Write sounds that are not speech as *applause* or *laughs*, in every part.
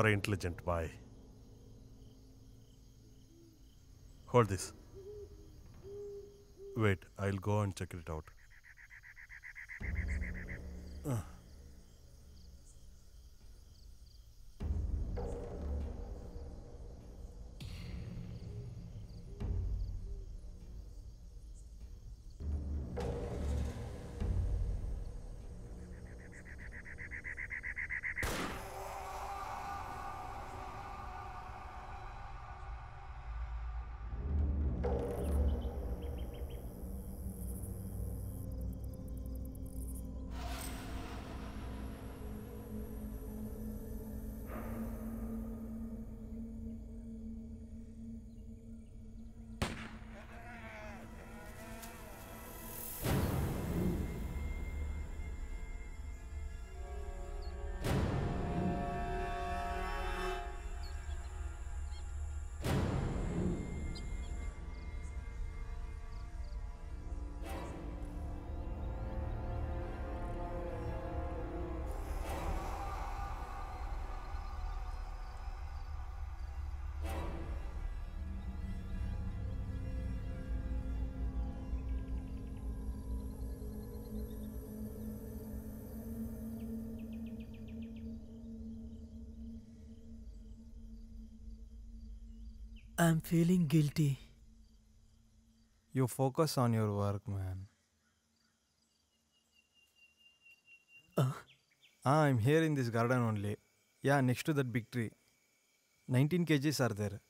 Are intelligent boy. Hold this. Wait, I'll go and check it out. Uh. I'm feeling guilty. You focus on your work, man. Uh? Ah, I'm here in this garden only. Yeah, next to that big tree. 19 kgs are there.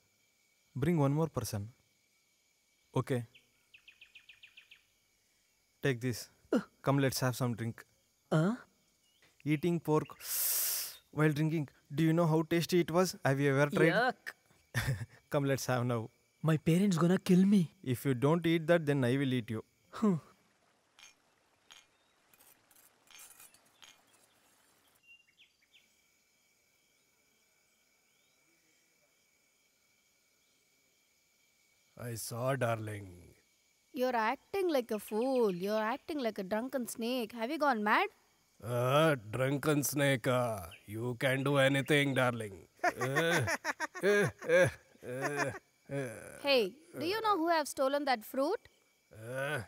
Bring one more person. Okay. Take this. Come, let's have some drink. Uh? Eating pork *sighs* while drinking. Do you know how tasty it was? Have you ever tried? Yuck. *laughs* Come, let's have now. My parents gonna kill me. If you don't eat that, then I will eat you. Huh. I saw, darling. You're acting like a fool. You're acting like a drunken snake. Have you gone mad? Ah, drunken snake. ah. You can do anything, darling. *laughs* Hey, do you know who have stolen that fruit? Uh, uh,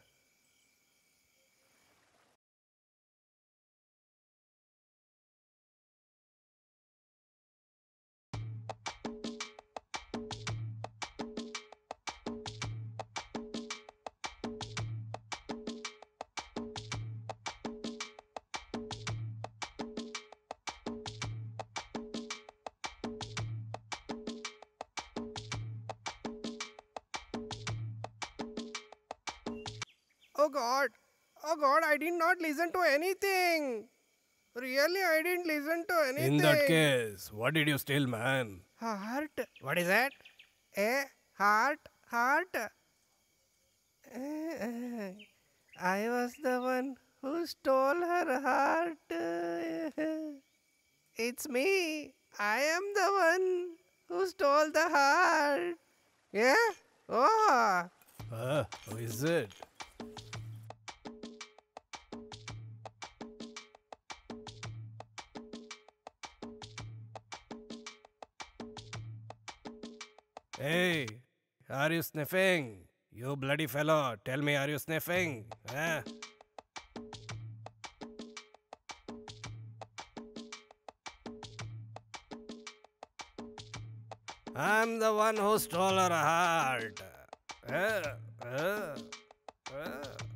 I did not listen to anything. Really, I didn't listen to anything. In that case, what did you steal, man? Heart. What is that? A heart. Heart. I was the one who stole her heart. It's me. I am the one who stole the heart. Yeah? Oh. Ah, who is it? Hey, are you sniffing? You bloody fellow, tell me, are you sniffing? Eh? I'm the one who stole her heart. Eh, eh, eh.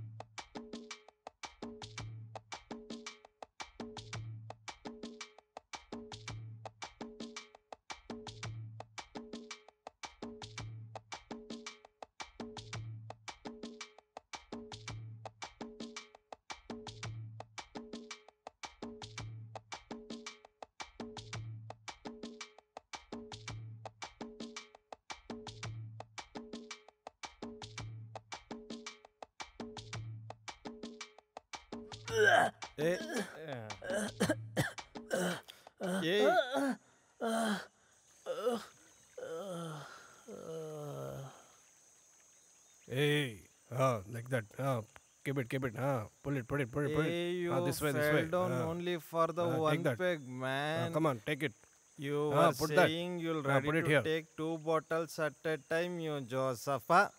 Keep it, keep it. Ah, pull it, put it, put it, pull it. Hey, you Ah, this way, this way. down Ah. only for the Ah, one that. peg, Ah, man. come on, take it. You Ah, were put that. saying you'll Ah, ready put it to here. take two bottles at a time, you Josepha.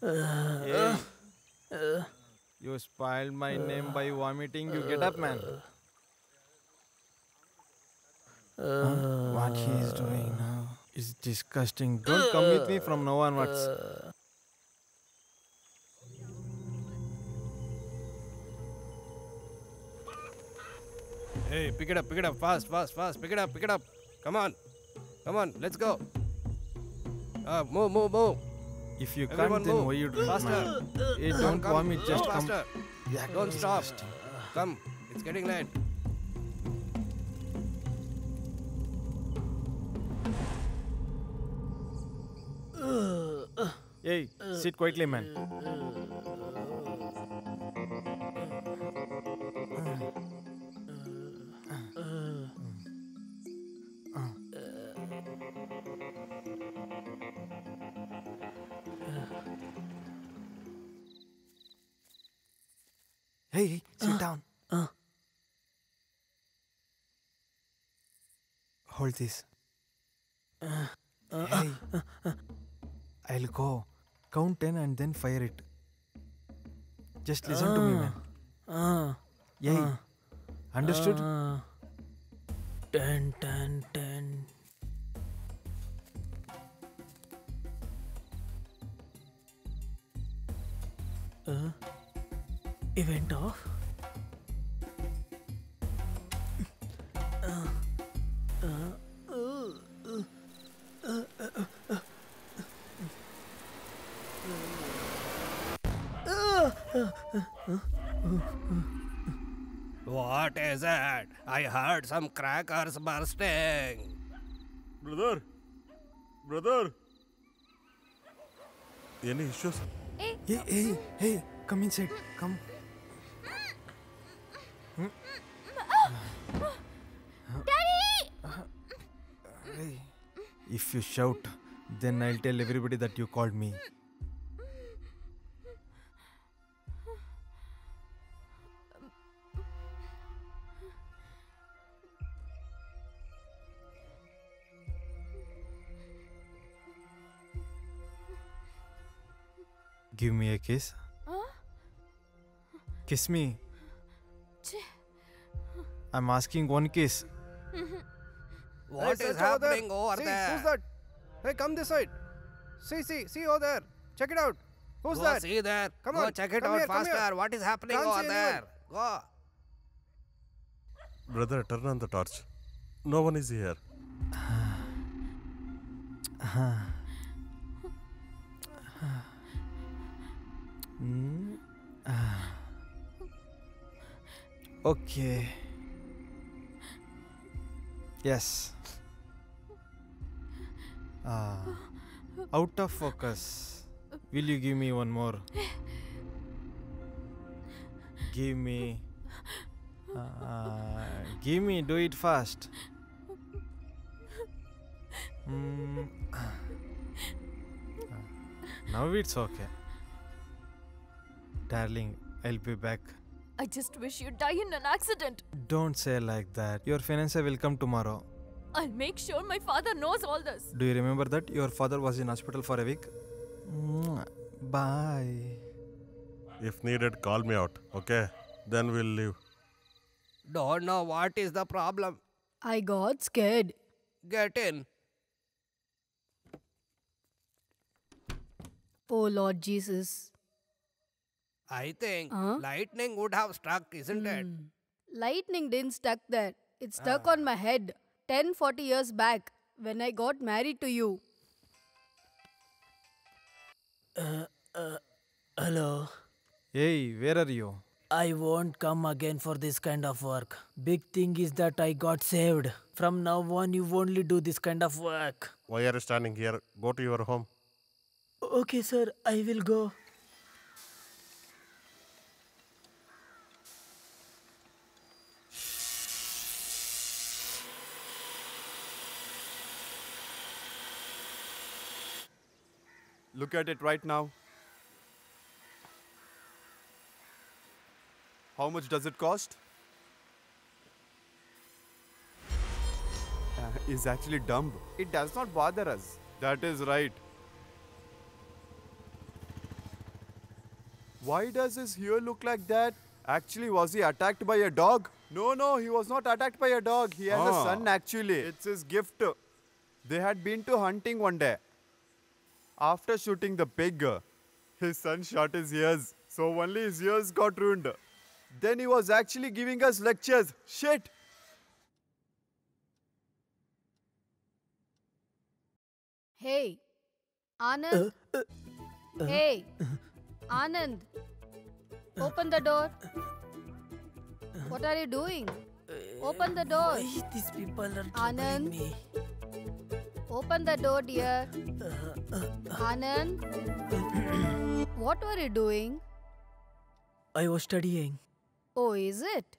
Hey, you spoiled my name by vomiting. You get up, man. Huh? What he is doing now is disgusting. Don't come with me from now onwards. Hey, pick it up, pick it up, fast, fast, fast. Pick it up, pick it up. Come on, come on, let's go. Ah, move, move, move. If you Everyone can't, then move. why you drink, Faster. man? Hey, don't come, vomit. Just go come. faster. Yeah, Don't stop. disgusting. Come, it's getting late. Hey, sit quietly, man. Hey, hey sit uh, down. Uh. Hold this. Uh, uh, uh, uh, hey. I'll go. Count 10 and then fire it. Just listen to me, man. Yay. Understood? 10, 10, event off. What is it? I heard some crackers bursting. Brother, brother. Any issues? Hey, hey, hey, come inside. Come. Hey. If you shout, then I'll tell everybody that you called me. Give me a kiss. Huh? Kiss me. I'm asking one kiss. *laughs* What Hey, is search over there. happening over see, there? Who's that? Hey, come this side. See, see, see over there. Check it out. Who's Go that? see there. Come Go on, check it come out here, faster. What is happening Can't over there? Go. Brother, turn on the torch. No one is here. *sighs* Hmm? *sighs* Okay. Yes. Ah. Out of focus. Will you give me one more? Give me. Ah, give me. Do it fast. Ah. Now it's okay. Darling, I'll be back. I just wish you'd die in an accident. Don't say like that. Your fiancé will come tomorrow. I'll make sure my father knows all this. Do you remember that your father was in hospital for a week? Bye. If needed, call me out. Okay? Then we'll leave. Don't know what is the problem. I got scared. Get in. Oh Lord Jesus. I think Huh? lightning would have struck, isn't it? Hmm. Lightning didn't stuck there. It stuck on ah. my head 10 40 years back when I got married to you. Uh, uh, hello. Hey, where are you? I won't come again for this kind of work. Big thing is that I got saved. From now on, you only do this kind of work. Why are you standing here? Go to your home. Okay, sir, I will go. Look at it right now. How much does it cost? Uh, is actually dumb. It does not bother us. That is right. Why does his hair look like that? Actually, was he attacked by a dog? No, no, he was not attacked by a dog. He has a Ah. son actually. It's his gift. They had been to hunting one day. After shooting the pig, his son shot his ears, so only his ears got ruined. Then he was actually giving us lectures. Shit! Hey, Anand. Uh, uh, uh. hey, Anand. Open the door. What are you doing? Open the door. Why these people are Anand? troubling me? Open the door, dear. Anand. what were you doing? I was studying. Oh, is it?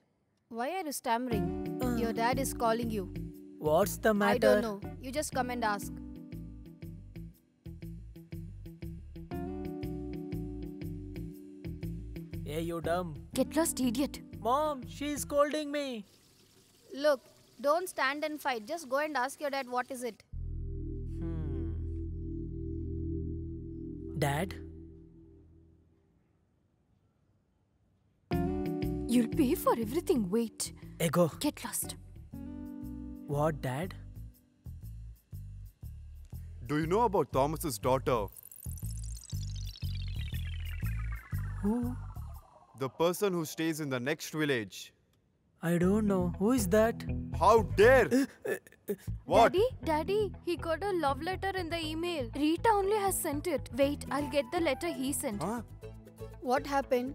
Why are you stammering? Your dad is calling you. What's the matter? I don't know. You just come and ask. Hey, you dumb. Get lost, idiot. Mom, she's scolding me. Look, don't stand and fight. Just go and ask your dad what is it. Dad? You'll pay for everything. Wait. Ego. Get lost. What, Dad? Do you know about Thomas's daughter? Who? The person who stays in the next village. I don't know. Who is that? How dare! Uh, uh, what? Daddy, Daddy, he got a love letter in the email. Rita only has sent it. Wait, I'll get the letter he sent. Huh? What happened?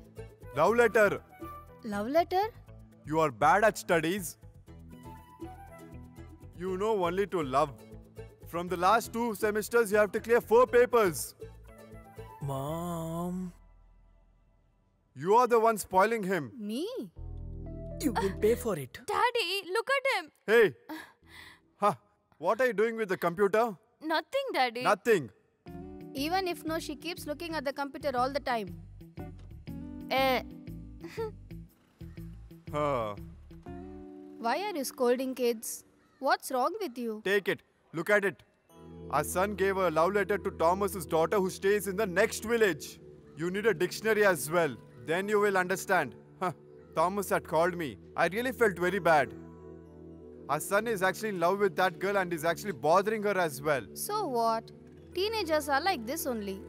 Love letter. Love letter? You are bad at studies. You know only to love. From the last two semesters, you have to clear four papers. Mom. You are the one spoiling him. Me? You will pay for it. Daddy, look at him. Hey! Huh? What are you doing with the computer? Nothing, Daddy. Nothing. Even if no, she keeps looking at the computer all the time. Eh, *laughs* Huh. Why are you scolding kids? What's wrong with you? Take it. Look at it. Our son gave a love letter to Thomas's daughter who stays in the next village. You need a dictionary as well. Then you will understand. Thomas had called me. I really felt very bad. Our son is actually in love with that girl and is actually bothering her as well. So what? Teenagers are like this only.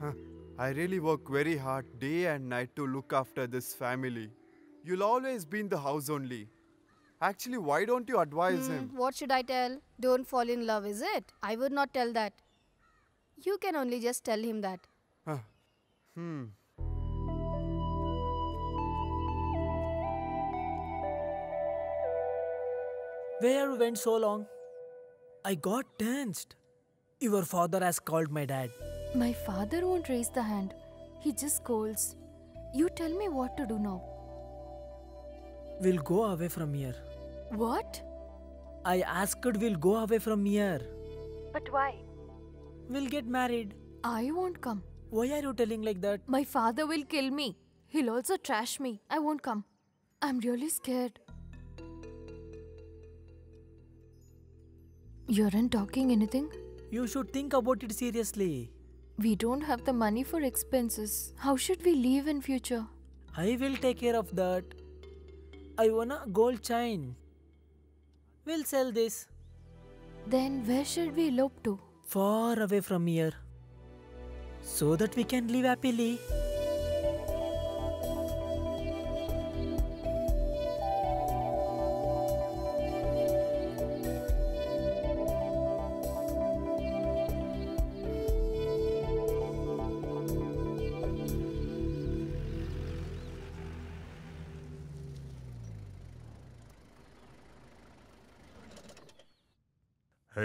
Huh. I really work very hard day and night to look after this family. You'll always be in the house only. Actually, why don't you advise Hmm, him? what should I tell? Don't fall in love, is it? I would not tell that. You can only just tell him that. Huh. Hmm. Where went so long? I got tensed. Your father has called my dad. my father won't raise the hand. He just scolds. You tell me what to do now. We'll go away from here. What? I asked we'll go away from here. But why? We'll get married. I won't come. Why are you telling like that? My father will kill me. He'll also trash me. I won't come. I'm really scared. You aren't talking anything? You should think about it seriously. We don't have the money for expenses. How should we live in future? I will take care of that. I want a gold chain. We'll sell this Then where should we elope to? far away from here so that we can live happily.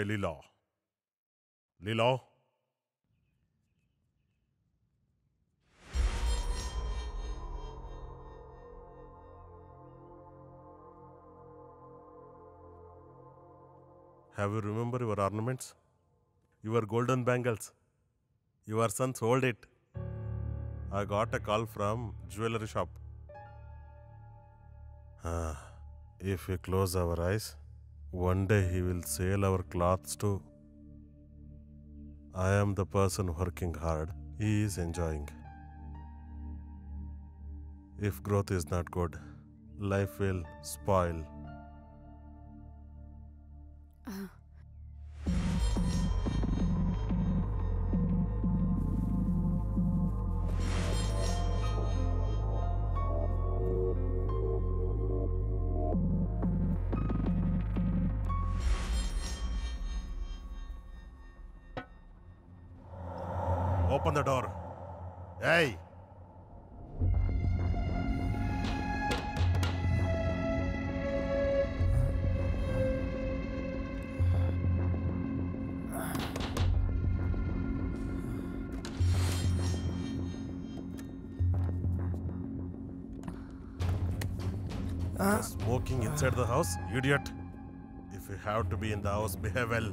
Hey, Lila. Lila? Have you remember your ornaments? Your golden bangles. Your son sold it. I got a call from jewelry shop. Ah, if we close our eyes, one day he will sell our clothes too. I am the person working hard. He is enjoying. If growth is not good, life will spoil. Open inside the house, idiot. If you have to be in the house, behave well.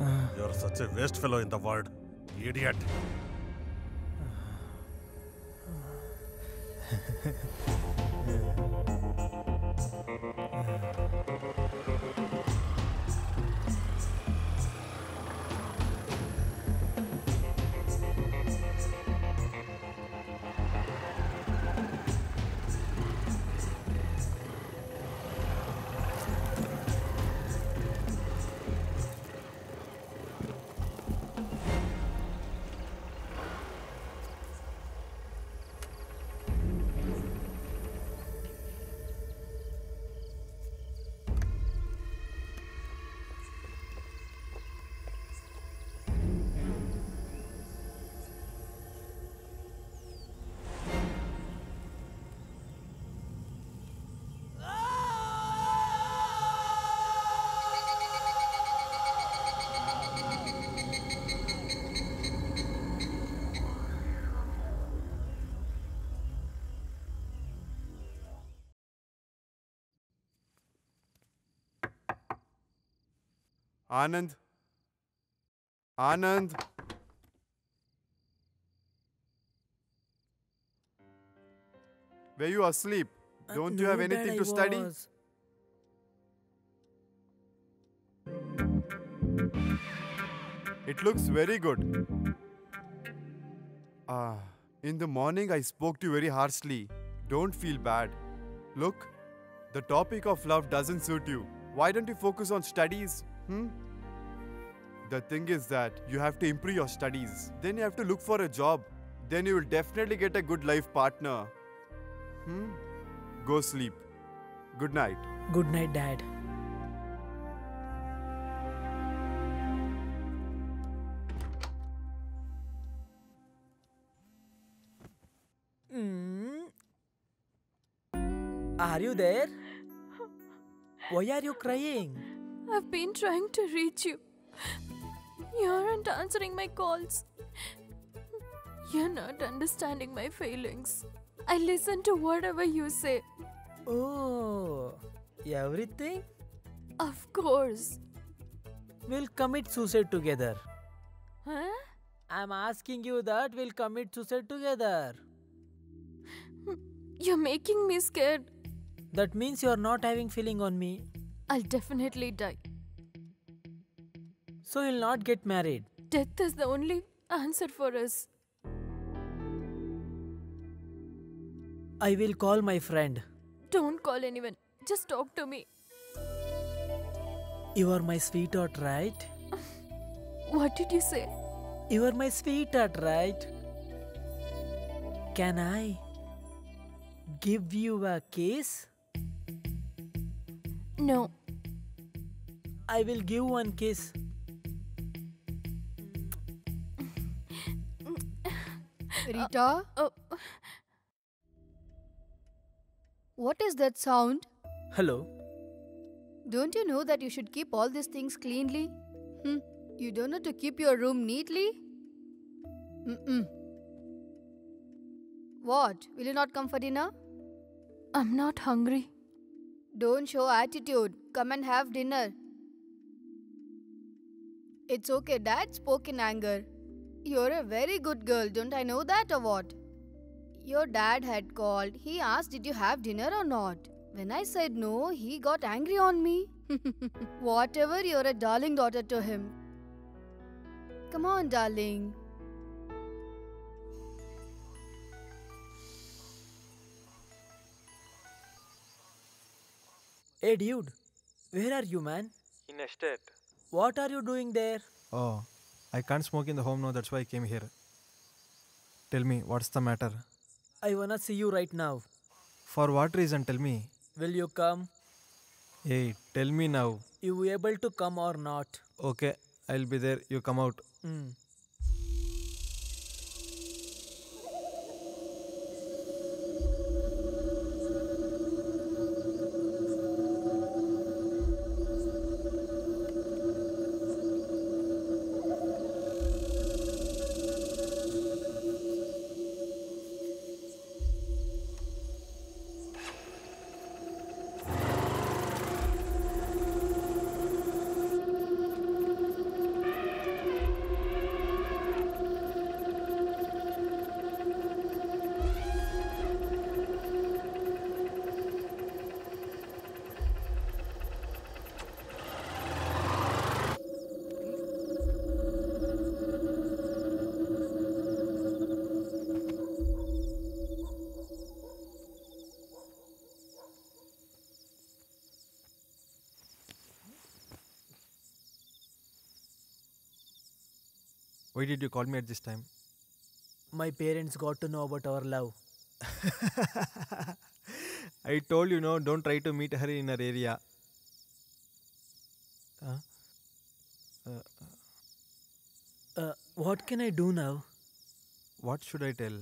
*sighs* You're such a waste fellow in the world, idiot. *sighs* *laughs* Anand? Anand? Were you asleep? Don't you have anything to study? was. It looks very good. Ah, in the morning I spoke to you very harshly. Don't feel bad. Look, the topic of love doesn't suit you. Why don't you focus on studies? Hmm? The thing is that you have to improve your studies. Then you have to look for a job. Then you will definitely get a good life partner. Hmm? Go sleep. Good night. Good night, Dad. Mm. Are you there? Why are you crying? I've been trying to reach you. You aren't answering my calls. You're not understanding my feelings. I listen to whatever you say. Oh, everything? Of course. We'll commit suicide together. Huh? I'm asking you that we'll commit suicide together. Hmm, you're making me scared. That means you're not having feeling on me. I'll definitely die. So you'll not get married. Death is the only answer for us. I will call my friend. Don't call anyone. Just talk to me. You are my sweetheart, right? *laughs* What did you say? You are my sweetheart, right? Can I give you a kiss? No. I will give one kiss. Rita, Oh, what is that sound? Hello. Don't you know that you should keep all these things cleanly? Hmm? You don't know to keep your room neatly? Mm-mm. What? Will you not come for dinner? I'm not hungry. Don't show attitude. Come and have dinner. It's okay, Dad spoke in anger. You're a very good girl, don't I know that or what? Your dad had called. He asked, Did you have dinner or not? When I said no, he got angry on me. *laughs* Whatever, you're a darling daughter to him. Come on, darling. Hey, dude. Where are you, man? In estate. What are you doing there? Oh, I can't smoke in the home now, that's why I came here. Tell me, what's the matter? I wanna see you right now. For what reason? Tell me. Will you come? Hey, tell me now. You able to come or not? Okay, I'll be there. You come out. Hmm. Why did you call me at this time? My parents got to know about our love. *laughs* I told you no, don't try to meet her in her area. Huh? Uh, what can I do now? What should I tell?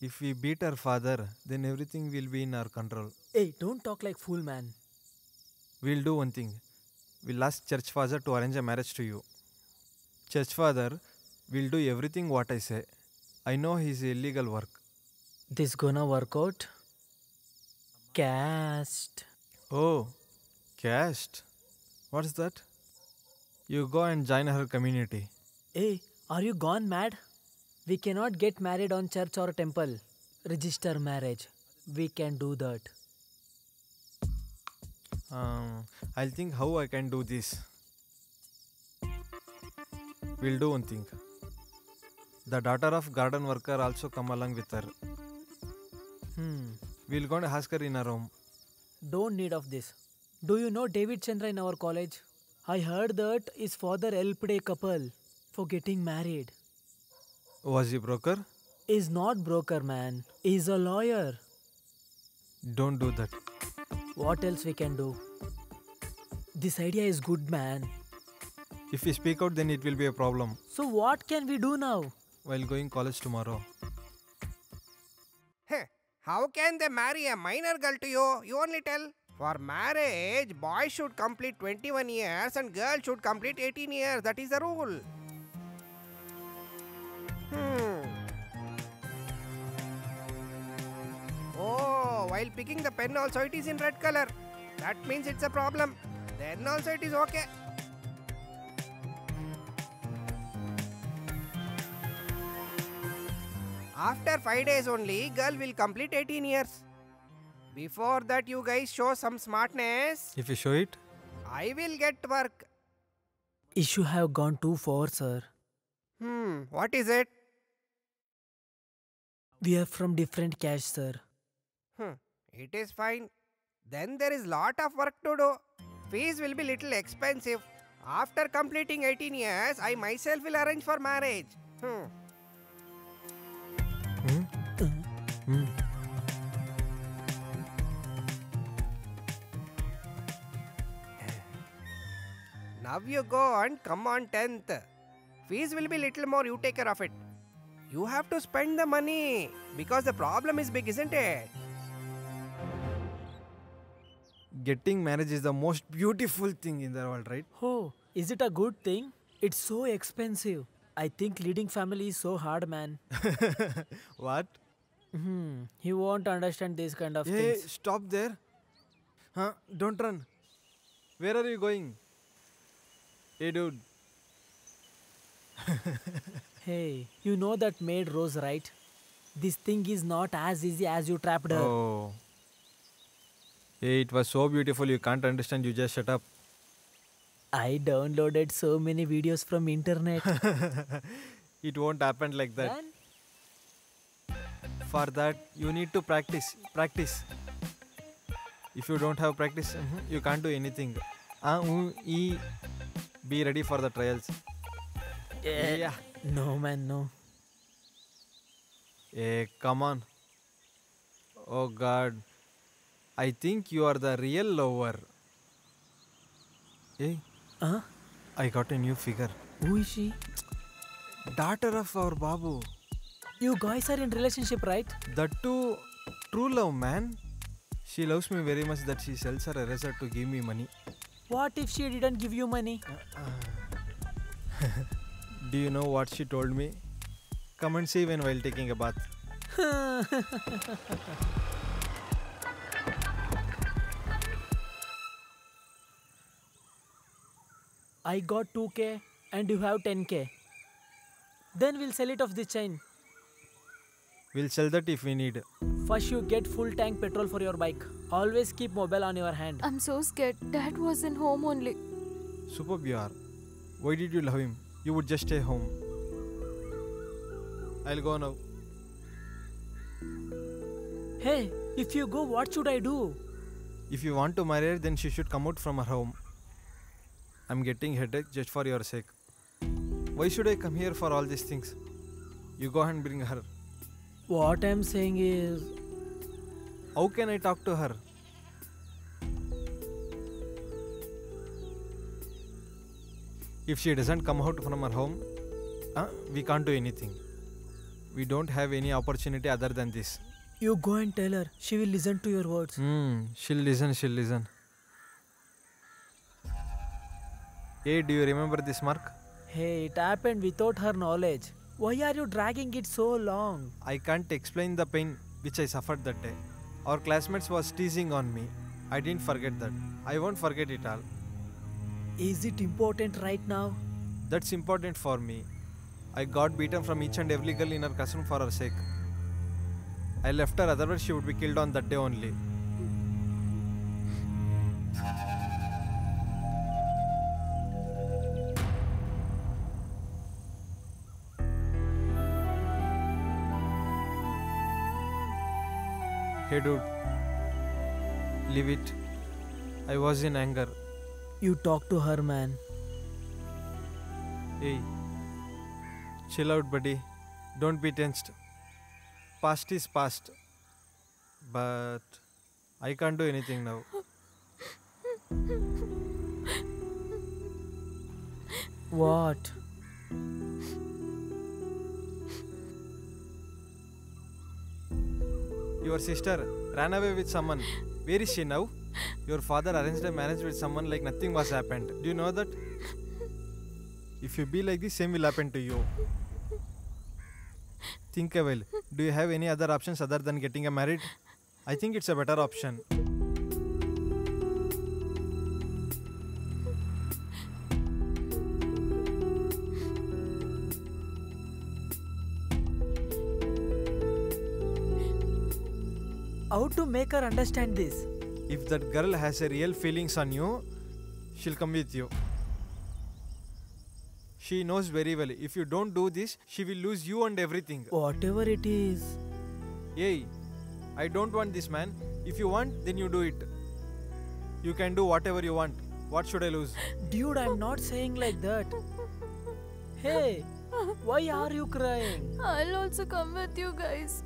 If we beat our father, then everything will be in our control. Hey, don't talk like fool, man. We'll do one thing. We'll ask church father to arrange a marriage to you. Church father will do everything what I say. I know his illegal work. This gonna work out? Cast. Oh, cast. What's that? You go and join her community. Hey, are you gone mad? We cannot get married on church or temple. Register marriage. We can do that. Um, I'll think how I can do this. We'll do one thing. The daughter of garden worker also come along with her. Hmm. We'll go and ask her in her room. Don't need of this. Do you know David Chandra in our college? I heard that his father helped a couple for getting married. Was he broker? He's not broker man. He's a lawyer. Don't do that. What else we can do? This idea is good man. If we speak out, then it will be a problem. So what can we do now? While going college tomorrow. Heh, How can they marry a minor girl to you? You only tell. For marriage, boy should complete 21 years and girl should complete 18 years. That is the rule. While picking the pen also it is in red color. That means it's a problem. Then also it is okay. After 5 days only, girl will complete 18 years. Before that, you guys show some smartness. If you show it, I will get work. Issue have gone too far, sir. Hmm, what is it? We are from different caste, sir. Hmm, it is fine. Then there is lot of work to do. Fees will be little expensive. After completing 18 years, I myself will arrange for marriage. Hmm. hmm, Now you go and come on 10th. Fees will be little more, you take care of it. You have to spend the money because the problem is big, isn't it? Getting marriage is the most beautiful thing in the world, right? Oh, is it a good thing? It's so expensive. I think leading family is so hard, man. *laughs* what? Hmm. You won't understand these kind of Hey, things. stop there. Huh? Don't run. Where are you going? Hey, dude. *laughs* Hey, you know that maid Rose, right? This thing is not as easy as you trapped her. Oh. It was so beautiful. You can't understand. You just shut up. I downloaded so many videos from internet. *laughs* It won't happen like that. For that, you need to practice. Practice. If you don't have practice, mhm, you can't do anything. Uh, e. Be ready for the trials. Eh, Yeah. No man, no. Hey, come on. Oh God. I think you are the real lover. Hey, Huh? I got a new figure. Who is she? Daughter of our Babu. You guys are in relationship, right? That too, true love, man. She loves me very much that she sells her eraser to give me money. What if she didn't give you money? Uh, uh. *laughs* Do you know what she told me? Come and see when while taking a bath. *laughs* I got 2k and you have 10k. Then we'll sell it off this chain. We'll sell that if we need. First, you get full tank petrol for your bike. Always keep mobile on your hand. I'm so scared. Dad wasn't home only. Superb you are. Why did you love him? You would just stay home. I'll go now. Hey, if you go, what should I do? If you want to marry her, then she should come out from her home. I'm getting headache just for your sake. Why should I come here for all these things? You go and bring her. What I'm saying is, How can I talk to her? If she doesn't come out from her home, uh, we can't do anything. We don't have any opportunity other than this. you go and tell her. She will listen to your words. Hmm, she'll listen, she'll listen. Hey, do you remember this mark? Hey, it happened without her knowledge. Why are you dragging it so long? I can't explain the pain which I suffered that day. Our classmates was teasing on me. I didn't forget that. I won't forget it all. Is it important right now? That's important for me. I got beaten from each and every girl in her classroom for her sake. I left her, otherwise she would be killed on that day only. Hey dude, leave it. I was in anger. You talk to her, man. Hey, chill out, buddy. Don't be tensed. Past is past. But I can't do anything now. What? Your sister ran away with someone. Where is she now? Your father arranged a marriage with someone like nothing was happened. Do you know that? If you be like this, same will happen to you. Think while. Do you have any other options other than getting married? I think it's a better option. Make her understand this? If that girl has a real feelings on you, she'll come with you. She knows very well. If you don't do this, she will lose you and everything. Whatever it is. Hey, I don't want this man. If you want, then you do it. You can do whatever you want. What should I lose? Dude, I'm not saying like that. Hey, why are you crying? I'll also come with you guys.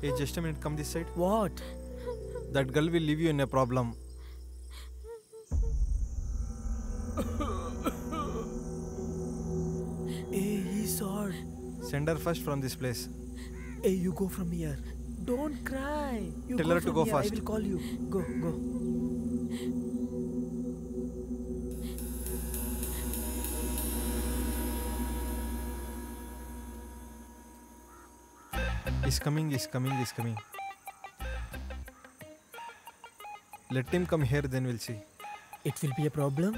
Hey, just a minute, come this side. What? That girl will leave you in a problem. Hey, he's sad. Send her first from this place. Hey, you go from here. Don't cry. You Tell her to go here. fast. I will call you. Go, go. He's coming, he's coming, he's coming. Let him come here, then we'll see. It will be a problem.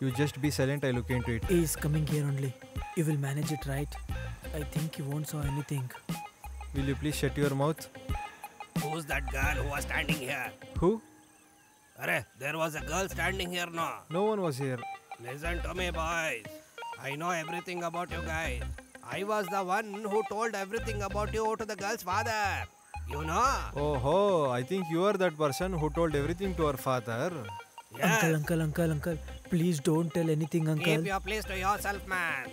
You just be silent, I look into it. He is coming here only. You will manage it, right? I think you won't saw anything. Will you please shut your mouth? Who's that girl who was standing here? Who? Arre, there was a girl standing here, no? No one was here. Listen to me, boys. I know everything about you guys. I was the one who told everything about you to the girl's father. You know? Oh ho, I think you are that person who told everything to our father. Yes. Uncle, uncle, uncle, uncle. Please don't tell anything, uncle. Keep your place to yourself, man.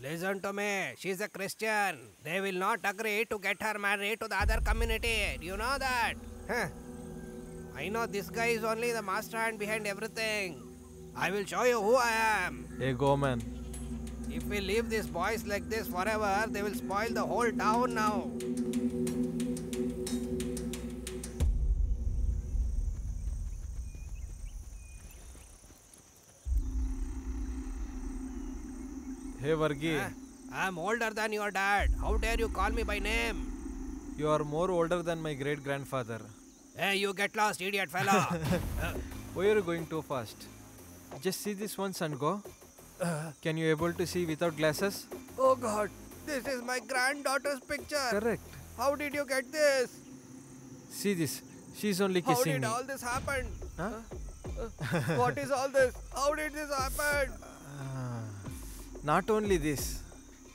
Listen to me. She's a Christian. They will not agree to get her married to the other community. Do you know that? Huh. I know this guy is only the masterhand behind everything. I will show you who I am. Hey, go man. If we leave these boys like this forever, they will spoil the whole town now. Hey, Vargi. Huh? I'm older than your dad. How dare you call me by name? You are more older than my great grandfather. Hey, you get lost, idiot fella. Uh, *laughs* Why are you going too fast? Just see this once and go. Can you able to see without glasses? oh God, this is my granddaughter's picture. Correct. How did you get this? See this. She's only kissing. me. How did all this happen? Huh? what is all this? How did this happen? Not only this,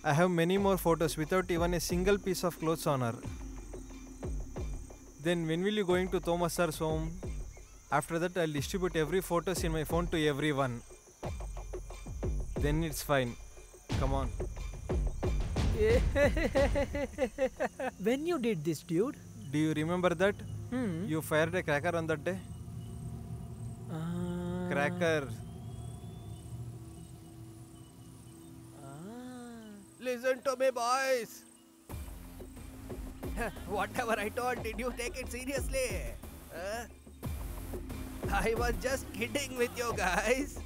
I have many more photos without even a single piece of clothes on her. Then when will you going to Thomas sir's home? After that I'll distribute every photos in my phone to everyone. Then it's fine. Come on. *laughs* when you did this, dude? Do you remember that? Hmm. You fired a cracker on that day? Ah. Cracker. Listen to me, boys. Whatever I told, did you take it seriously? Huh? I was just kidding with you guys.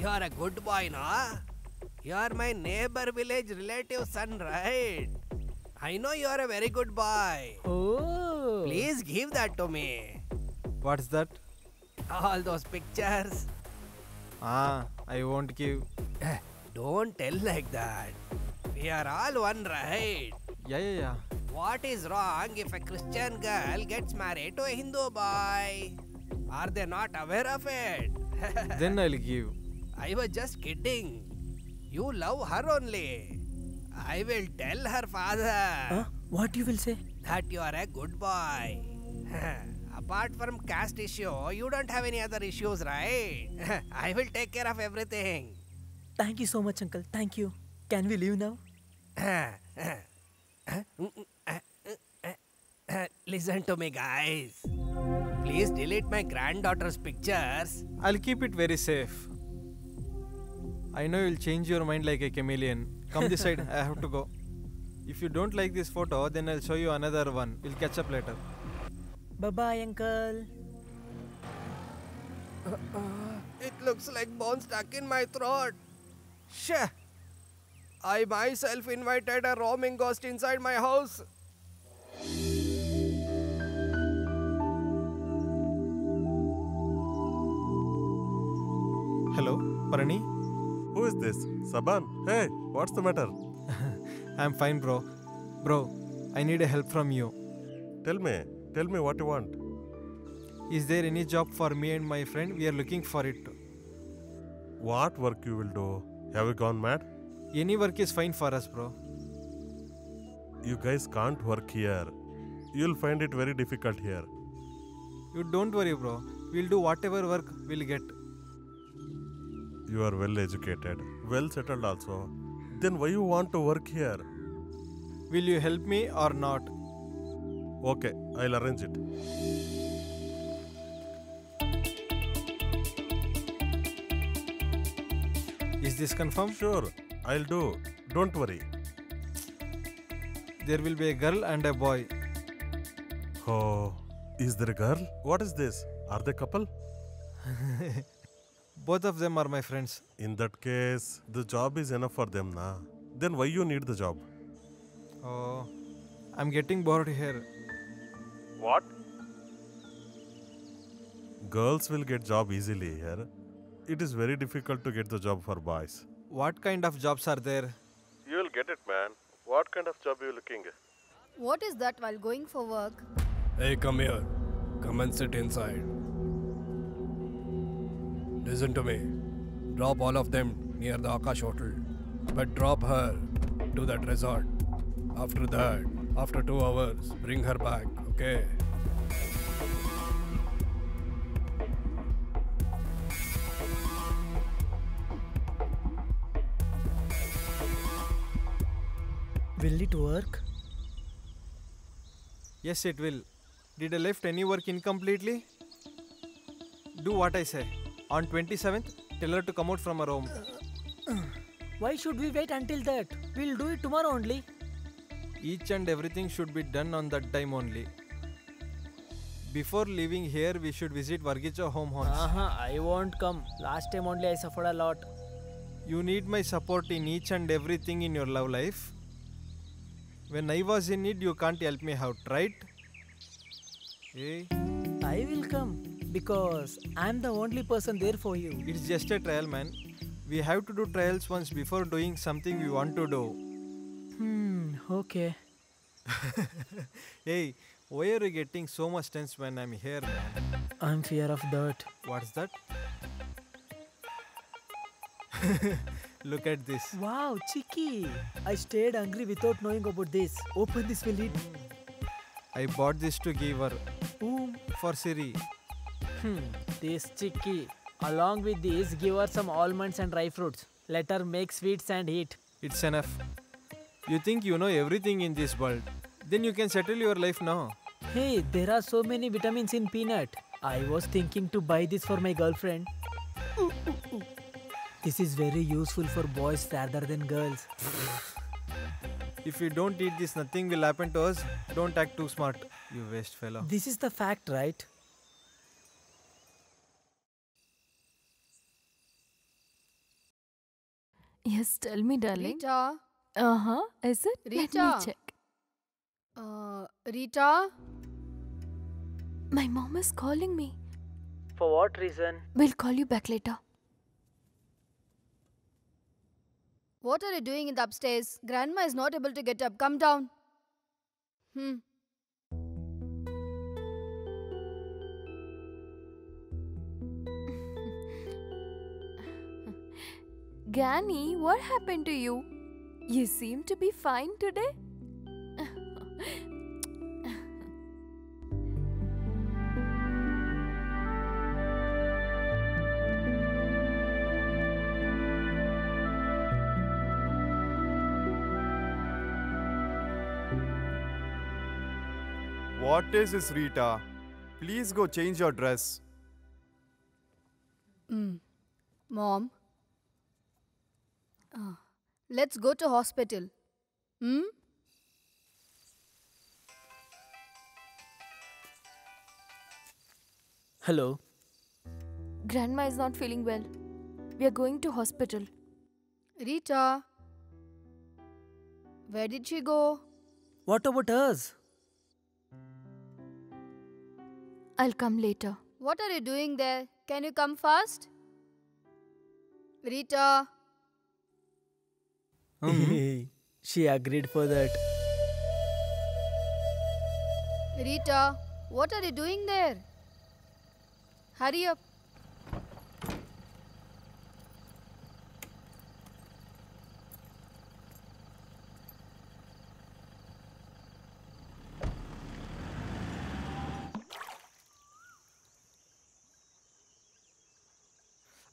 You are a good boy, no? You are my neighbor village relative son, right? I know you are a very good boy. Oh. Please give that to me. What's that? All those pictures. Ah, I won't give. Don't tell like that. We are all one, right? Yeah, yeah, yeah. What is wrong if a Christian girl gets married to a Hindu boy? Are they not aware of it? *laughs* then I'll give. I was just kidding. You love her only. I will tell her father Huh? What you will say? that you are a good boy. *laughs* Apart from caste issue, you don't have any other issues, right? *laughs* I will take care of everything. Thank you so much, uncle. Thank you. Can we leave now? Listen to me, guys. Please delete my granddaughter's pictures. I'll keep it very safe. I know you'll change your mind like a chameleon. Come this side, I have to go. If you don't like this photo, then I'll show you another one. We'll catch up later. Bye bye, uncle. Uh, uh, it looks like bone stuck in my throat. Shh. I myself invited a roaming ghost inside my house. Hello, Parani? Who is this? Saban? Hey, what's the matter? *laughs* I'm fine, bro. Bro, I need a help from you. Tell me. Tell me what you want. Is there any job for me and my friend? We are looking for it. What work you will do? Have you gone mad? Any work is fine for us, bro. You guys can't work here. You'll find it very difficult here. You don't worry, bro. We'll do whatever work we'll get. You are well educated, well settled also. Then why you want to work here? Will you help me or not? Okay, I'll arrange it. Is this confirmed? Sure, I'll do. Don't worry. There will be a girl and a boy. Oh, is there a girl? What is this? Are they couple? *laughs* Both of them are my friends. In that case, the job is enough for them, na? Then why you need the job? Oh, I'm getting bored here. What? Girls will get job easily here. It is very difficult to get the job for boys. What kind of jobs are there? You will get it, man. What kind of job are you looking? What is that while going for work? Hey, come here. Come and sit inside. Listen to me. Drop all of them near the Akash Hotel. But drop her to that resort. After that, after two hours, bring her back, okay? Will it work? Yes, it will. Did I left any work incompletely? Do what I say. On 27th, tell her to come out from her home. Why should we wait until that? We'll do it tomorrow only. Each and everything should be done on that time only. Before leaving here, we should visit Vargicha home once. Uh-huh, I won't come. Last time only I suffered a lot. You need my support in each and everything in your love life. When I was in need, you can't help me out, right? Hey, I will come because I'm the only person there for you. it's just a trial, man. We have to do trials once before doing something we want to do. Hmm, okay. *laughs* Hey, why are you getting so much tense when I'm here, man? I'm fear of dirt. What's that? *laughs* Look at this. Wow, Chicky. I stayed hungry without knowing about this. Open this, will it? I bought this to give her Boom. for Siri. Hmm, this Chicky. Along with this, give her some almonds and dry fruits. Let her make sweets and eat. It's enough. You think you know everything in this world. Then you can settle your life now. Hey, there are so many vitamins in peanut. I was thinking to buy this for my girlfriend. Ooh, ooh, ooh. This is very useful for boys rather than girls. If we don't eat this, nothing will happen to us. Don't act too smart, you waste fellow. This is the fact, right? Yes, tell me, darling. Rita? Uh huh. Is it? Let me check. Uh, Rita? My mom is calling me. For what reason? We'll call you back later. What are you doing in the upstairs? Grandma is not able to get up. Come down. Hmm. *laughs* Granny, what happened to you? You seem to be fine today. What is this, Rita? Please go change your dress. Mm. Mom? Uh, let's go to hospital. Hmm? Hello. Grandma is not feeling well. We are going to hospital. Rita? Where did she go? What about us? I'll come later. What are you doing there? Can you come fast? Rita? Hmm? *laughs* she agreed for that. Rita? What are you doing there? Hurry up.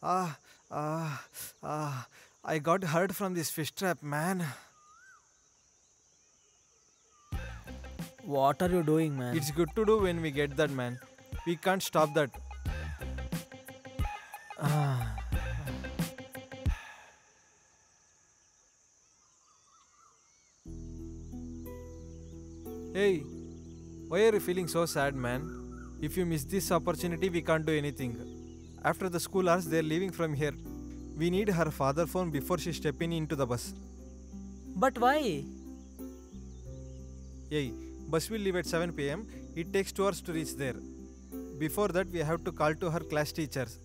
Ah, ah, ah. I got hurt from this fish trap, man. What are you doing, man? It's good to do when we get that, man. We can't stop that. Ah. Hey, why are you feeling so sad, man? If you miss this opportunity, we can't do anything. After the school hours, they're leaving from here. We need her father phone before she step in into the bus. But why? Hey, bus will leave at 7 pm. It takes 2 hours to reach there. Before that, we have to call to her class teachers.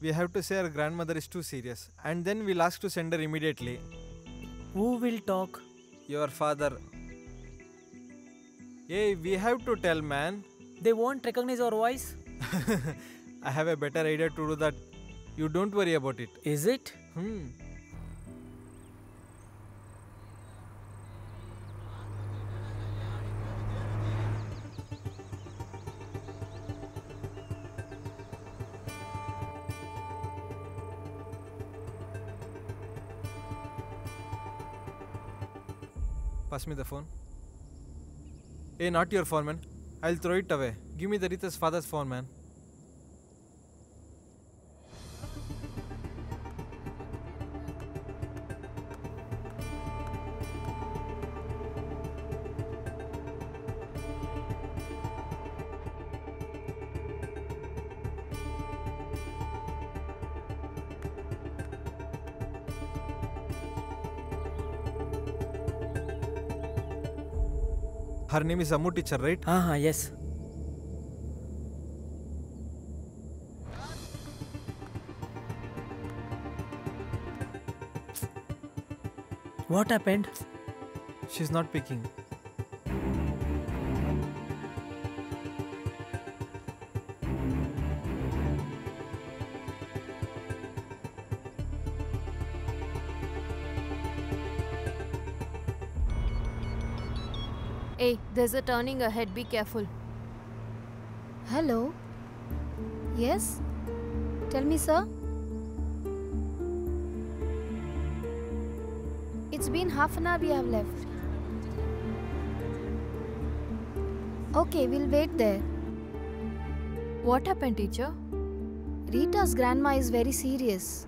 We have to say her grandmother is too serious. And then we'll ask to send her immediately. Who will talk? Your father. Hey, we have to tell, man. They won't recognize our voice. *laughs* I have a better idea to do that. You don't worry about it. Is it? Hmm. Pass me the phone. Hey, not your phone, man. I'll throw it away. Give me the Rita's father's phone, man. Her name is Amu teacher, right? Ah, yes. What happened? She's not picking. There's a turning ahead. Be careful. Hello? Yes? Tell me, sir. It's been half an hour we have left. Okay, we'll wait there. What happened, teacher? Rita's grandma is very serious.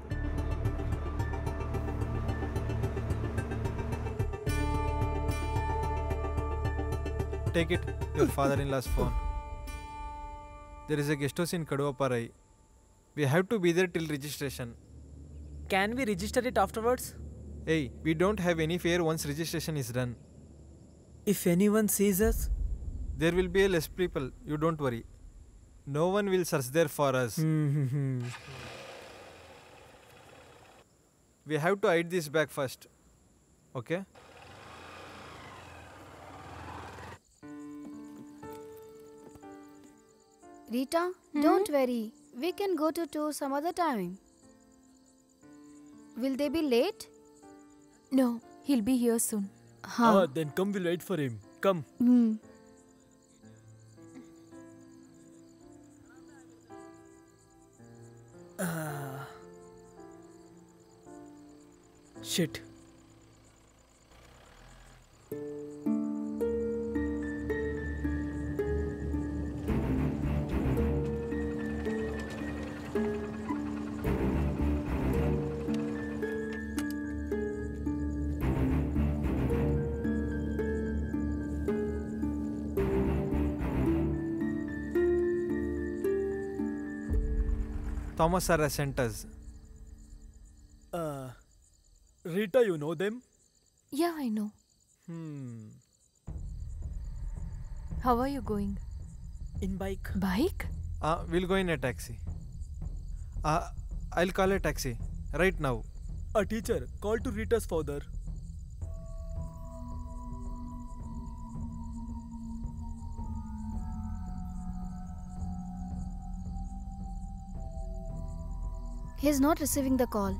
Take it, your father in law's phone. There is a guest house in Kaduaparai. We have to be there till registration. Can we register it afterwards? Hey, we don't have any fare once registration is done. If anyone sees us? There will be less people, you don't worry. No one will search there for us. Hmm. We have to hide this bag first. Okay? Rita, hmm? don't worry. We can go to tour some other time. Will they be late? No, he'll be here soon. Huh. Ah, then come, we'll wait for him. Come. Hmm. Ah. Shit. Thomas sir has sent us. Uh, Rita, you know them? Yeah, I know. Hmm. How are you going? In bike. Bike? Uh, we'll go in a taxi. Uh, I'll call a taxi right now. A teacher, call to Rita's father. He's not receiving the call.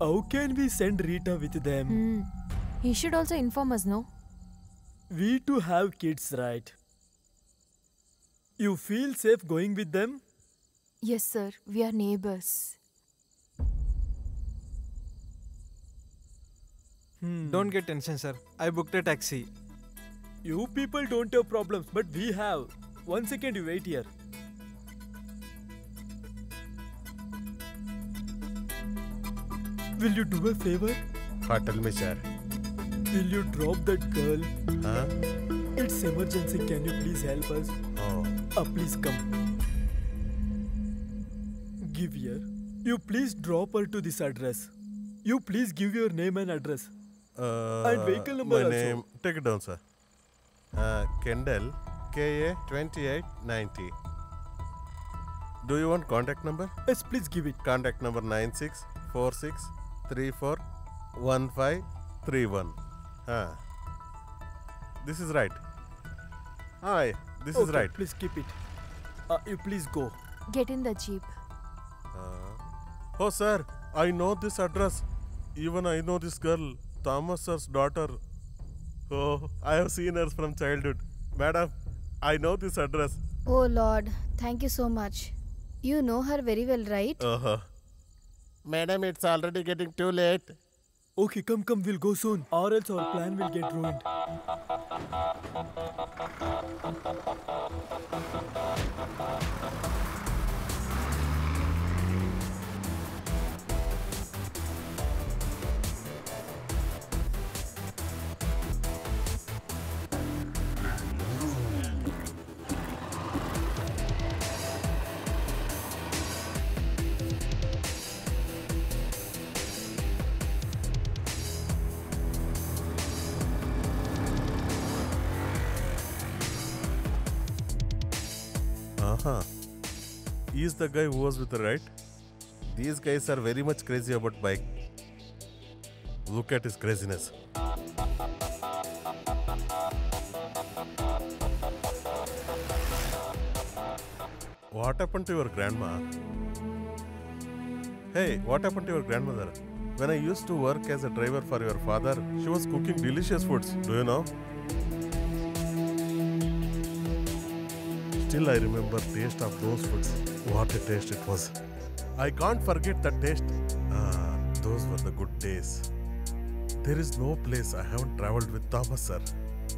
How can we send Rita with them? Hmm. He should also inform us, no? We too have kids, right? You feel safe going with them? Yes, sir. We are neighbors. Hmm. Don't get tension, sir. I booked a taxi. You people don't have problems, but we have. One second, you wait here. Will you do a favor? What, tell me, sir. Will you drop that girl? Huh? It's emergency. Can you please help us? Oh, Ah, please come. Give here. You please drop her to this address. You please give your name and address. uh, And vehicle number My also. name, take it down, sir. Uh, Kendall, KA 2890. Do you want contact number? Yes, please give it. Contact number 9646341531. Huh. this is right. Hi, this is right. Please keep it. Uh, you please go. Get in the jeep. Uh, oh, sir, I know this address. Even I know this girl, Thomas sir's daughter. Oh, I have seen her from childhood. Madam, I know this address. Oh Lord, thank you so much. You know her very well, right? Uh-huh. Madam, it's already getting too late. Okay, come, come, we'll go soon. Or else our plan will get ruined. Uh-huh. He's the guy who was with her, right? These guys are very much crazy about bike. Look at his craziness. What happened to your grandma? Hey, what happened to your grandmother? When I used to work as a driver for your father, she was cooking delicious foods. Do you know? Still, I remember taste of those foods. What a taste it was! I can't forget the taste. Ah, those were the good days. There is no place I haven't traveled with Thomas sir.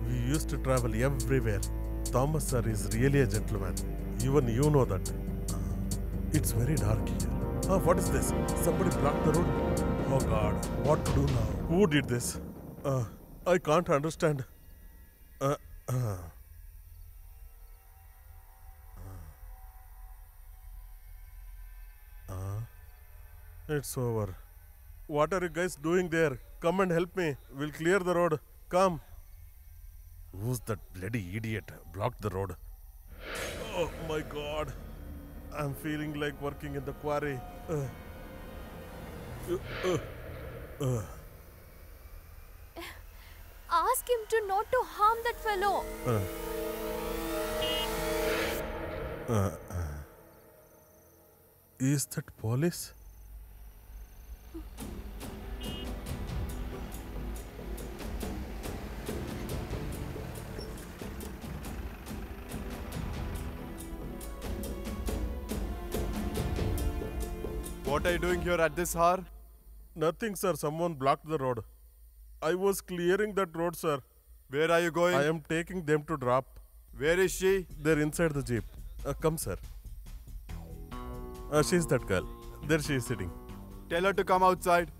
We used to travel everywhere. Thomas sir is really a gentleman. Even you know that. Ah, It's very dark here. Ah, what is this? Somebody blocked the road. Oh God, what to do now? Who did this? Uh, I can't understand. Uh, uh. It's over. What are you guys doing there? Come and help me. We'll clear the road. Come. Who's that bloody idiot? Blocked the road. Oh my god. I'm feeling like working in the quarry. Uh. Uh, uh, uh, Ask him to not to harm that fellow. uh. Uh, uh. Is that police? What are you doing here at this hour? Nothing, sir. Someone blocked the road. I was clearing that road, sir. Where are you going? I am taking them to drop. Where is she? They're inside the jeep. Uh, come, sir. Uh, she's that girl. There she is sitting. Tell her to come outside.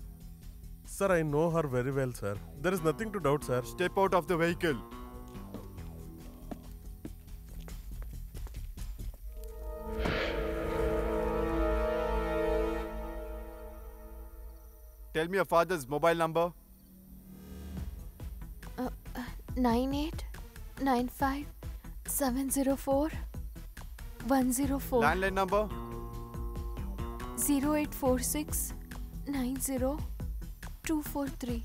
Sir, I know her very well, sir. There is nothing to doubt, sir. Step out of the vehicle. Tell me your father's mobile number. Uh, uh, nine eight nine five seven zero four one zero four Landline number. zero eight four six nine zero two four three.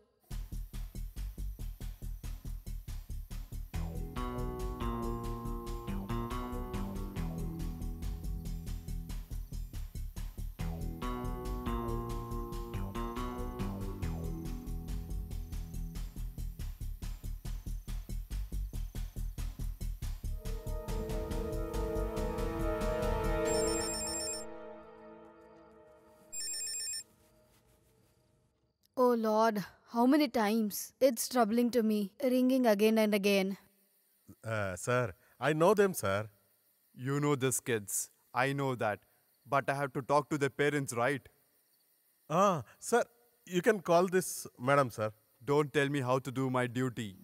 Oh Lord, how many times? It's troubling to me, ringing again and again. Uh, sir, I know them, sir. You know this, kids. I know that. But I have to talk to their parents, right? Ah, sir, you can call this madam, sir. Don't tell me how to do my duty.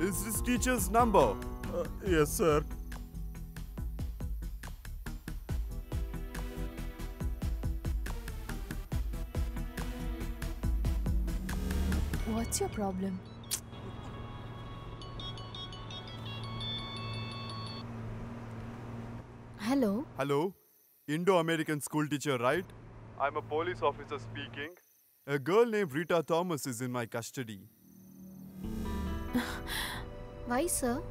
Is this teacher's number? Uh, yes, sir. What's your problem? Hello? Hello? Indo American school teacher, right? I'm a police officer speaking. A girl named Rita Thomas is in my custody. *laughs* Why, sir?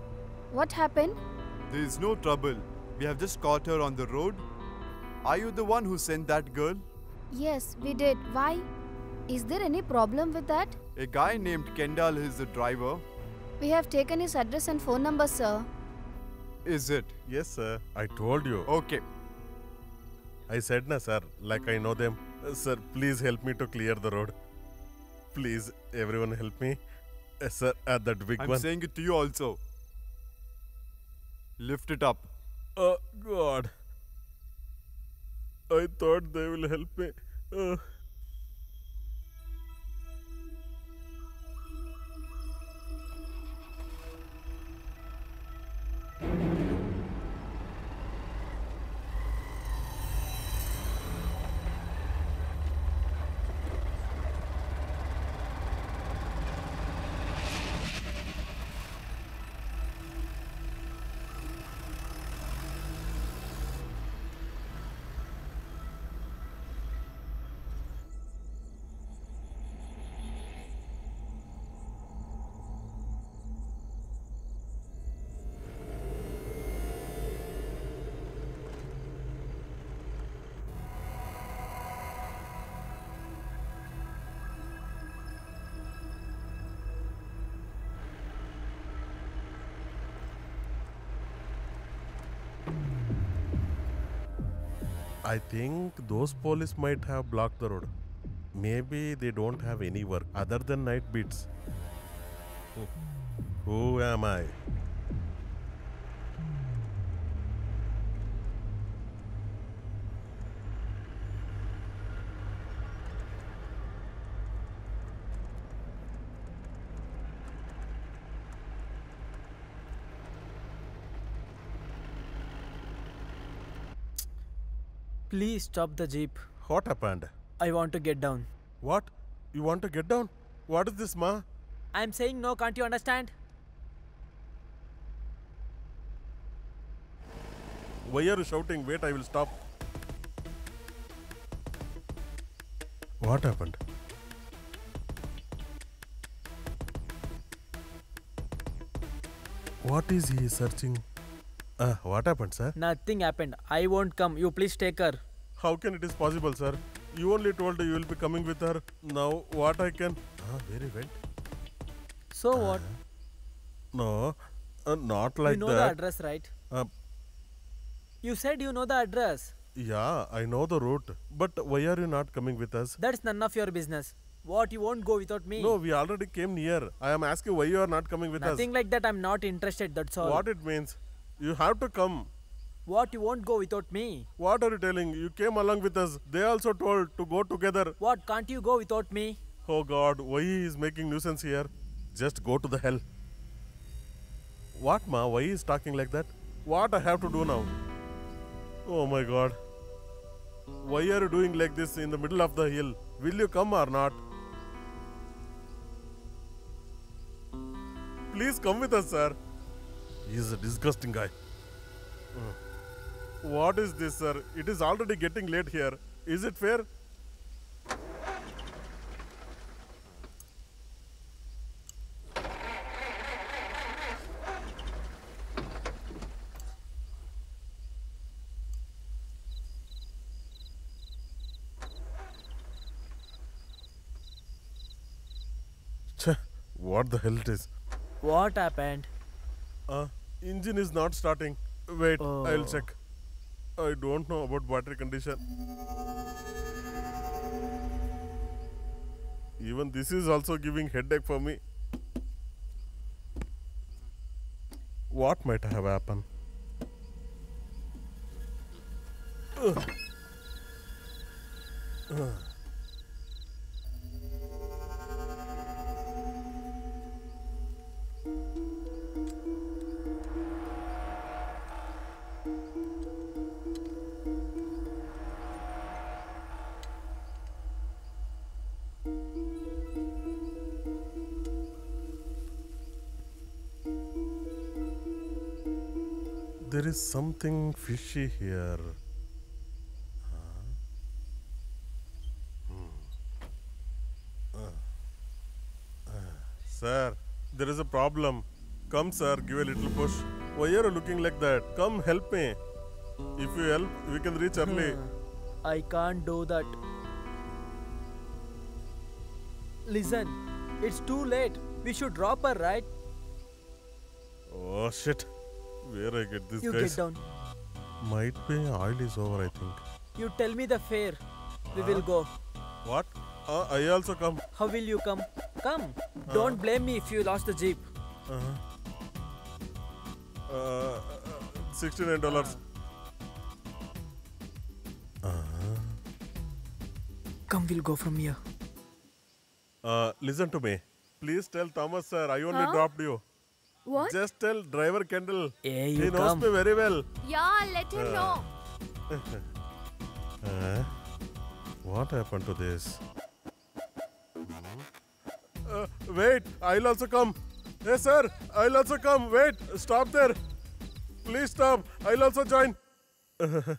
What happened? There is no trouble. We have just caught her on the road. Are you the one who sent that girl? Yes, we did. Why? Is there any problem with that? A guy named Kendall is the driver. We have taken his address and phone number, sir. Is it? Yes, sir. I told you. Okay. I said na, sir. Like I know them. Uh, sir, please help me to clear the road. Please, everyone help me. Uh, sir, at that big one. I'm saying it to you also. Lift it up. Oh, God. I thought they will help me. Uh, I think those police might have blocked the road. Maybe they don't have any work other than night beats. Who am I? Please stop the jeep. What happened? I want to get down. What? You want to get down? What is this, ma? I'm saying no, can't you understand? Why are you shouting? Wait, I will stop. What happened? What is he searching? Uh, what happened, sir? Nothing happened. I won't come. You please take her. How can it is possible, sir? You only told you will be coming with her. Now, what I can? Ah, very well. So what? No, uh, not like that. you know that. the address, right? Uh, You said you know the address. yeah, I know the route. But why are you not coming with us? That's none of your business. What you won't go without me? No, we already came near. I am asking why you are not coming with Nothing us. Nothing like that. I'm not interested. That's all. What it means? You have to come. What you won't go without me? What are you telling? You came along with us. They also told to go together. What can't you go without me? Oh God, why he is making nuisance here? Just go to the hell. What, ma? Why he is talking like that? What I have to do now? Oh my God. Why are you doing like this in the middle of the hill? Will you come or not? Please come with us, sir. He is a disgusting guy. Uh, What is this, sir? It is already getting late here. Is it fair? What the hell it is? What happened? Uh, engine is not starting. Wait, I'll Oh. check. I don't know about battery condition. Even this is also giving headache for me. What might have happened? Ugh. Ugh. Is something fishy here. Huh? Hmm. Uh. Uh. Sir, there is a problem. Come, sir, give a little push. Why are you looking like that? Come, help me. If you help, we can reach early. I can't do that. Listen, it's too late. We should drop her, right? Oh shit. Where I get this You guys? get down. Might be oil is over, I think. You tell me the fare. We will go. What? Uh, I also come. How will you come? Come. Don't blame me if you lost the jeep. Uh-huh. Uh, sixty-nine dollars. Uh-huh. Come, we'll go from here. Uh, listen to me. Please tell Thomas, sir. I only Huh? dropped you. What? Just tell driver Kendall. Hey, he you knows come. me very well. Yeah, let him Uh. know. *laughs* Uh, what happened to this? Uh, wait, I'll also come. Hey, sir, I'll also come. Wait, stop there. Please stop. I'll also join. *laughs*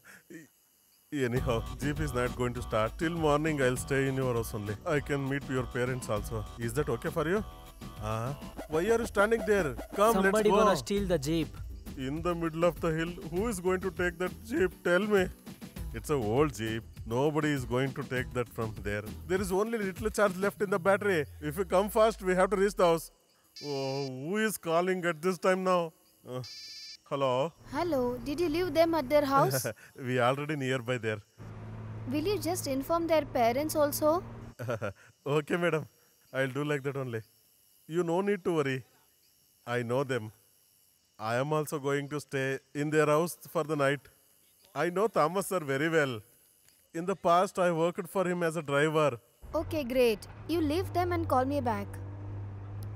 Anyhow, Jeep is not going to start. Till morning, I'll stay in your house only. I can meet your parents also. Is that okay for you? Uh, why are you standing there? Come, Somebody let's go. gonna steal the jeep. In the middle of the hill, who is going to take that jeep? Tell me. It's a old jeep. Nobody is going to take that from there. There is only little charge left in the battery. If you come fast, we have to reach the house. Oh, who is calling at this time now? Uh, hello. Hello, did you leave them at their house? *laughs* we are already nearby there. Will you just inform their parents also? *laughs* okay, madam. I'll do like that only. You no need to worry. I know them. I am also going to stay in their house for the night. I know Thomas sir very well. In the past, I worked for him as a driver. Okay, great. You leave them and call me back.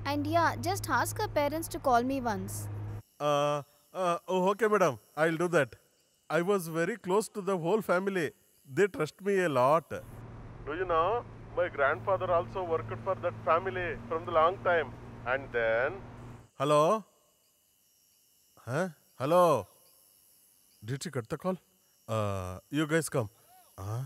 And yeah, just ask her parents to call me once. Uh, uh, oh, okay, madam. I'll do that. I was very close to the whole family. They trust me a lot. Do you know? My grandfather also worked for that family from the long time. And then. Hello? Huh? Hello? Did you get the call? Uh, you guys come. Uh?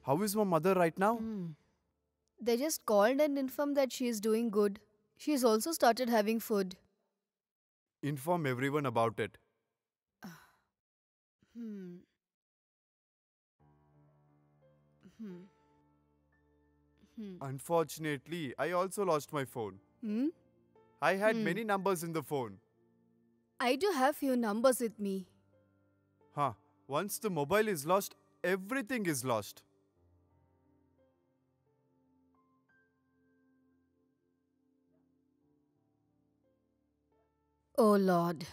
How is my mother right now? Mm. They just called and informed that she is doing good. She's also started having food. Inform everyone about it. *sighs* Hmm. Hmm. Hmm. Unfortunately, I also lost my phone. Hmm? I had Hmm. many numbers in the phone. I do have few numbers with me. Huh. Once the mobile is lost, everything is lost. O Lord,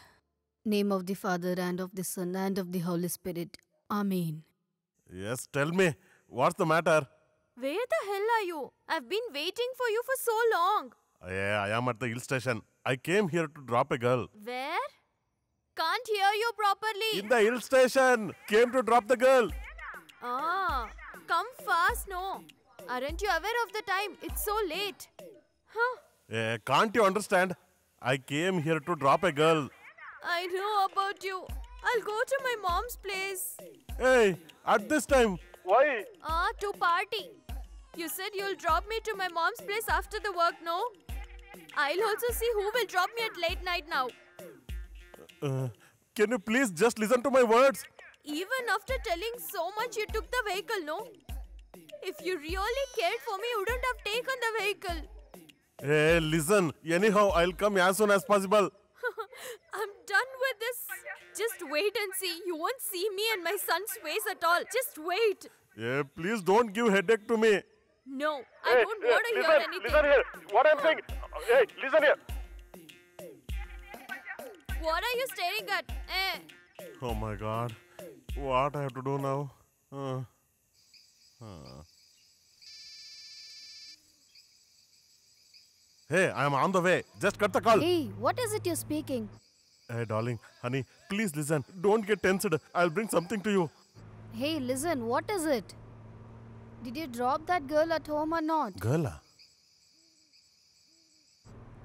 name of the Father and of the Son and of the Holy Spirit. Amen. Yes, tell me. What's the matter? Where the hell are you? I've been waiting for you for so long. Yeah, I am at the hill station. I came here to drop a girl. Where? Can't hear you properly. In the hill station. Came to drop the girl. Ah, come fast, no. Aren't you aware of the time? It's so late. Huh? Eh, can't you understand? I came here to drop a girl. I know about you. I'll go to my mom's place. Hey, at this time, why? Ah, to party. You said you'll drop me to my mom's place after the work, no? I'll also see who will drop me at late night now. Uh, can you please just listen to my words? Even after telling so much, you took the vehicle, no? If you really cared for me, you wouldn't have taken the vehicle. Hey, listen. Anyhow, I'll come as soon as possible. *laughs* I'm done with this. Just wait and see. You won't see me and my son's face at all. Just wait. Yeah, please don't give headache to me. No, I don't want to hear anything. Listen here. What I'm saying. Hey, listen here. What are you staring at? Eh. Oh my god. What I have to do now? Uh, uh. Hey, I'm on the way. Just cut the call. Hey, what is it you're speaking? Hey, darling, honey, please listen. Don't get tensed. I'll bring something to you. Hey, listen, what is it? Did you drop that girl at home or not? Girl?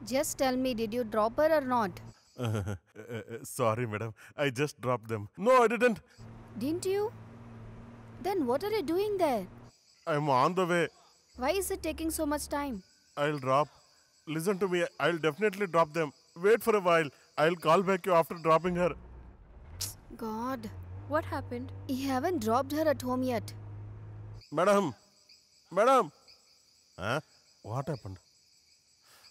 Just tell me, did you drop her or not? *laughs* Uh, sorry, madam. I just dropped them. No, I didn't. Didn't you? Then what are you doing there? I'm on the way. Why is it taking so much time? I'll drop. Listen to me. I'll definitely drop them. Wait for a while. I'll call back you after dropping her. God, What happened? you haven't dropped her at home yet. Madam. Madam. Huh? What happened?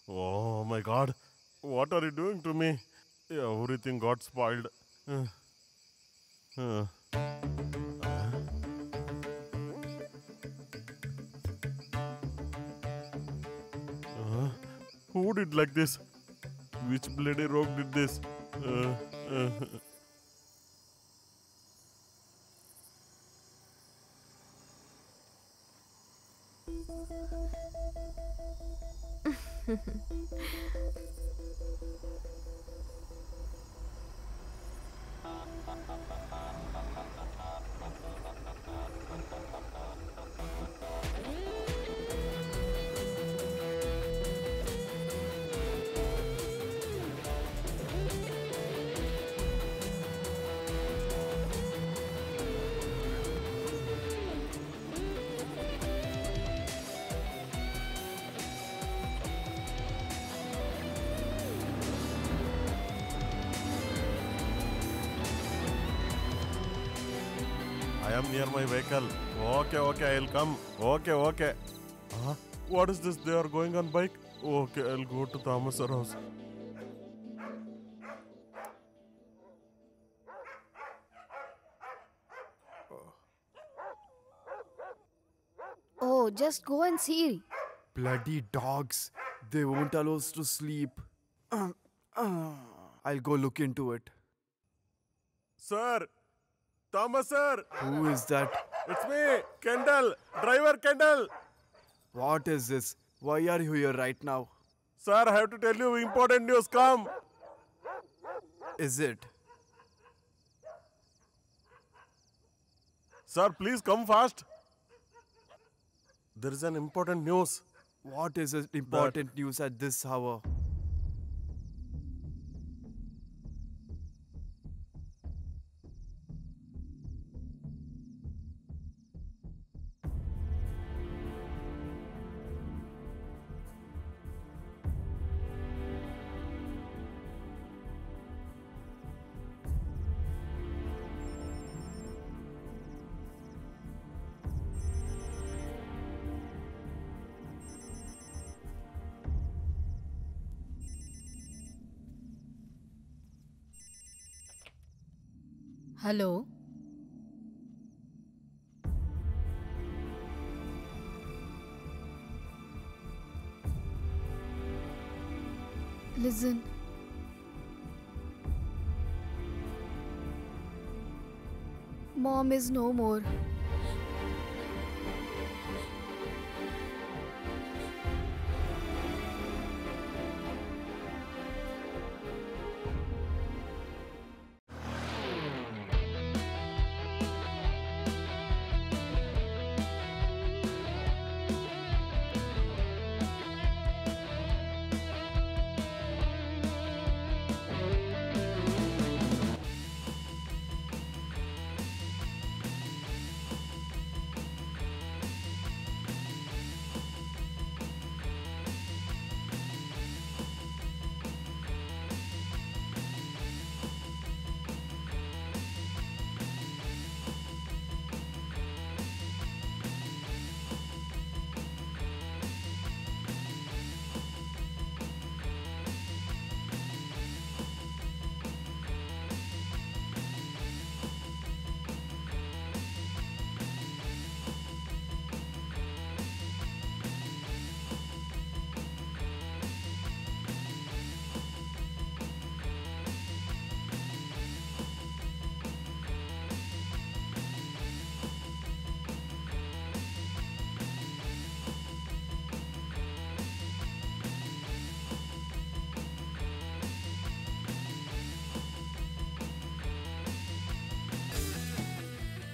Oh my god. What are you doing to me? Everything got spoiled. Uh, uh. Who did like this? Which bloody rogue did this? Uh, uh, *laughs* near my vehicle. Okay, okay, I'll come. Okay, okay. Huh? What is this? They are going on bike? Okay, I'll go to Thomas sir house. Oh, just go and see. Bloody dogs. They won't allow us to sleep. Um, uh, I'll go look into it. Sir! Thomas sir! Who is that? It's me! Kendall! Driver Kendall! What is this? Why are you here right now? Sir, I have to tell you important news. Come! Is it? Sir, please come fast. There is an important news. What is important news at this hour? Hello? Listen. Mom is no more.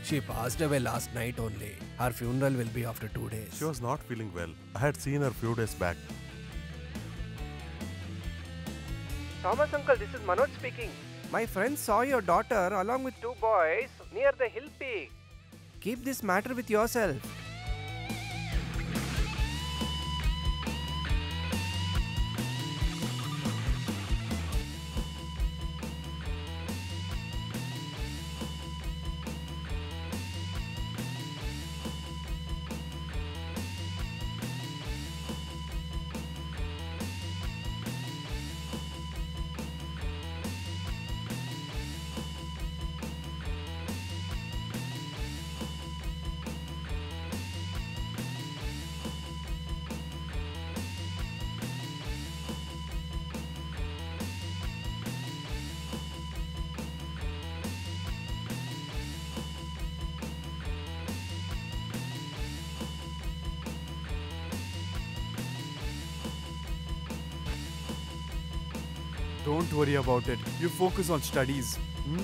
She passed away last night only. Her funeral will be after two days. She was not feeling well. I had seen her few days back. Thomas uncle, this is Manoj speaking. My friend saw your daughter along with two boys near the hill peak. Keep this matter with yourself. Don't worry about it. You focus on studies. Hmm?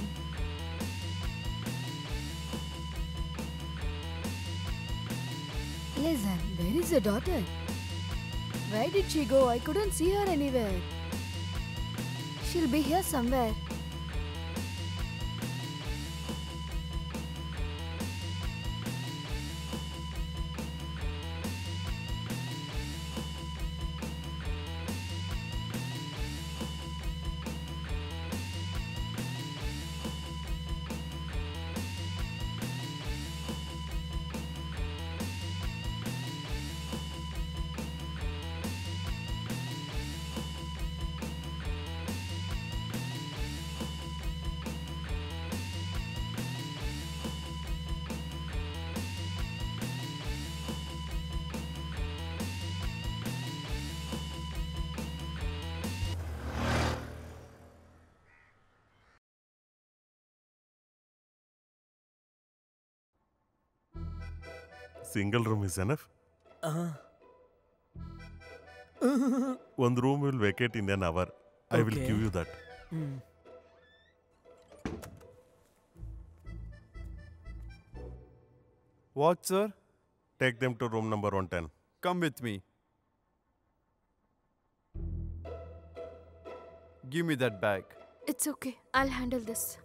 Listen, where is your daughter? Where did she go? I couldn't see her anywhere. She'll be here somewhere. Single room is enough. Uh, One room will vacate in an hour. I will Okay. give you that. mm. What, sir? Take them to room number 110. Come with me. Give me that bag. It's okay. I'll handle this.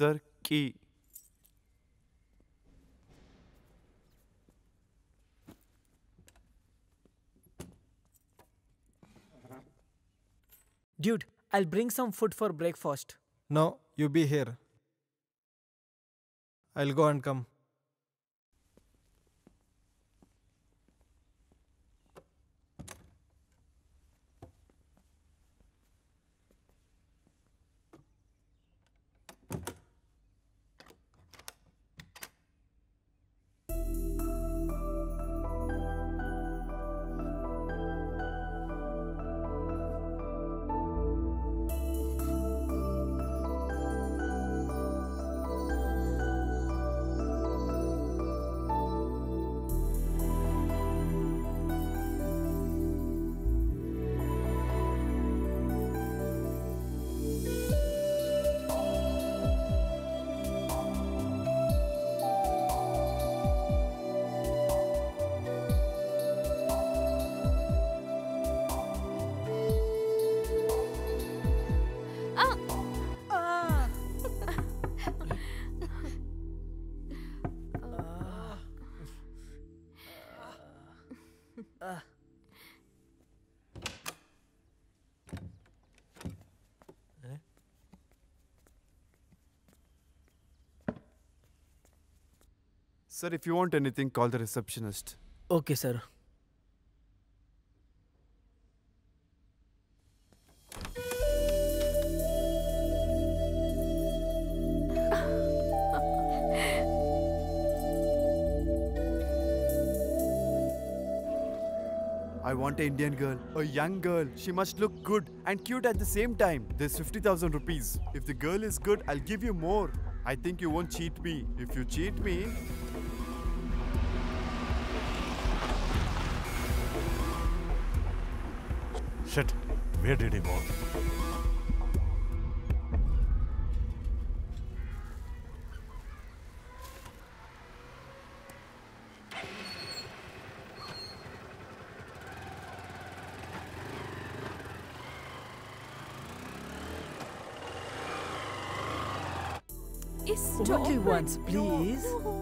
Sir की dude I bring some food for breakfast no you be here I go and come Sir, if you want anything, call the receptionist. Okay, sir. I want an Indian girl, a young girl. She must look good and cute at the same time. There's 50,000 rupees. If the girl is good, I'll give you more. I think you won't cheat me. If you cheat me, Shit, where did he go? Stop Only it. once, No, please. no. Hey,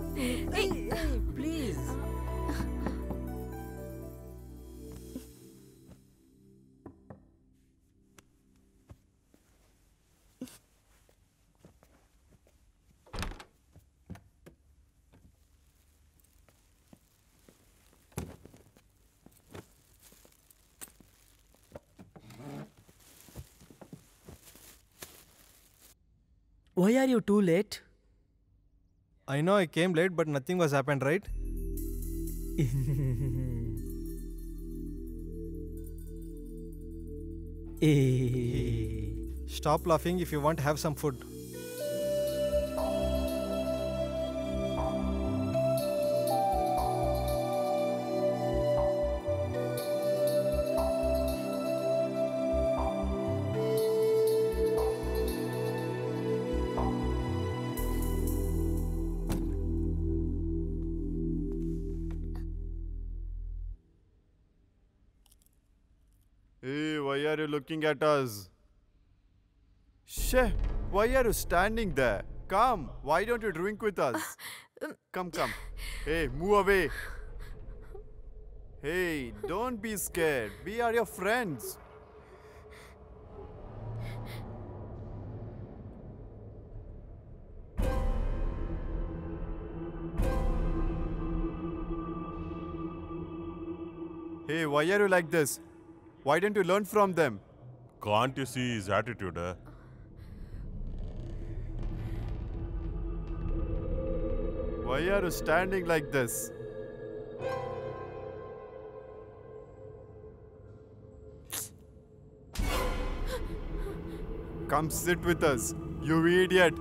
are you too late? I know I came late, but nothing was happened, right? *laughs* Eh. Stop laughing if you want to have some food. Looking at us? Sheh, why are you standing there? Come, why don't you drink with us? Uh, um, come, come. Hey, move away. Hey, don't be scared. We are your friends. Hey, why are you like this? Why don't you learn from them? Can't you see his attitude? eh? Why are you standing like this? Come sit with us, you idiot.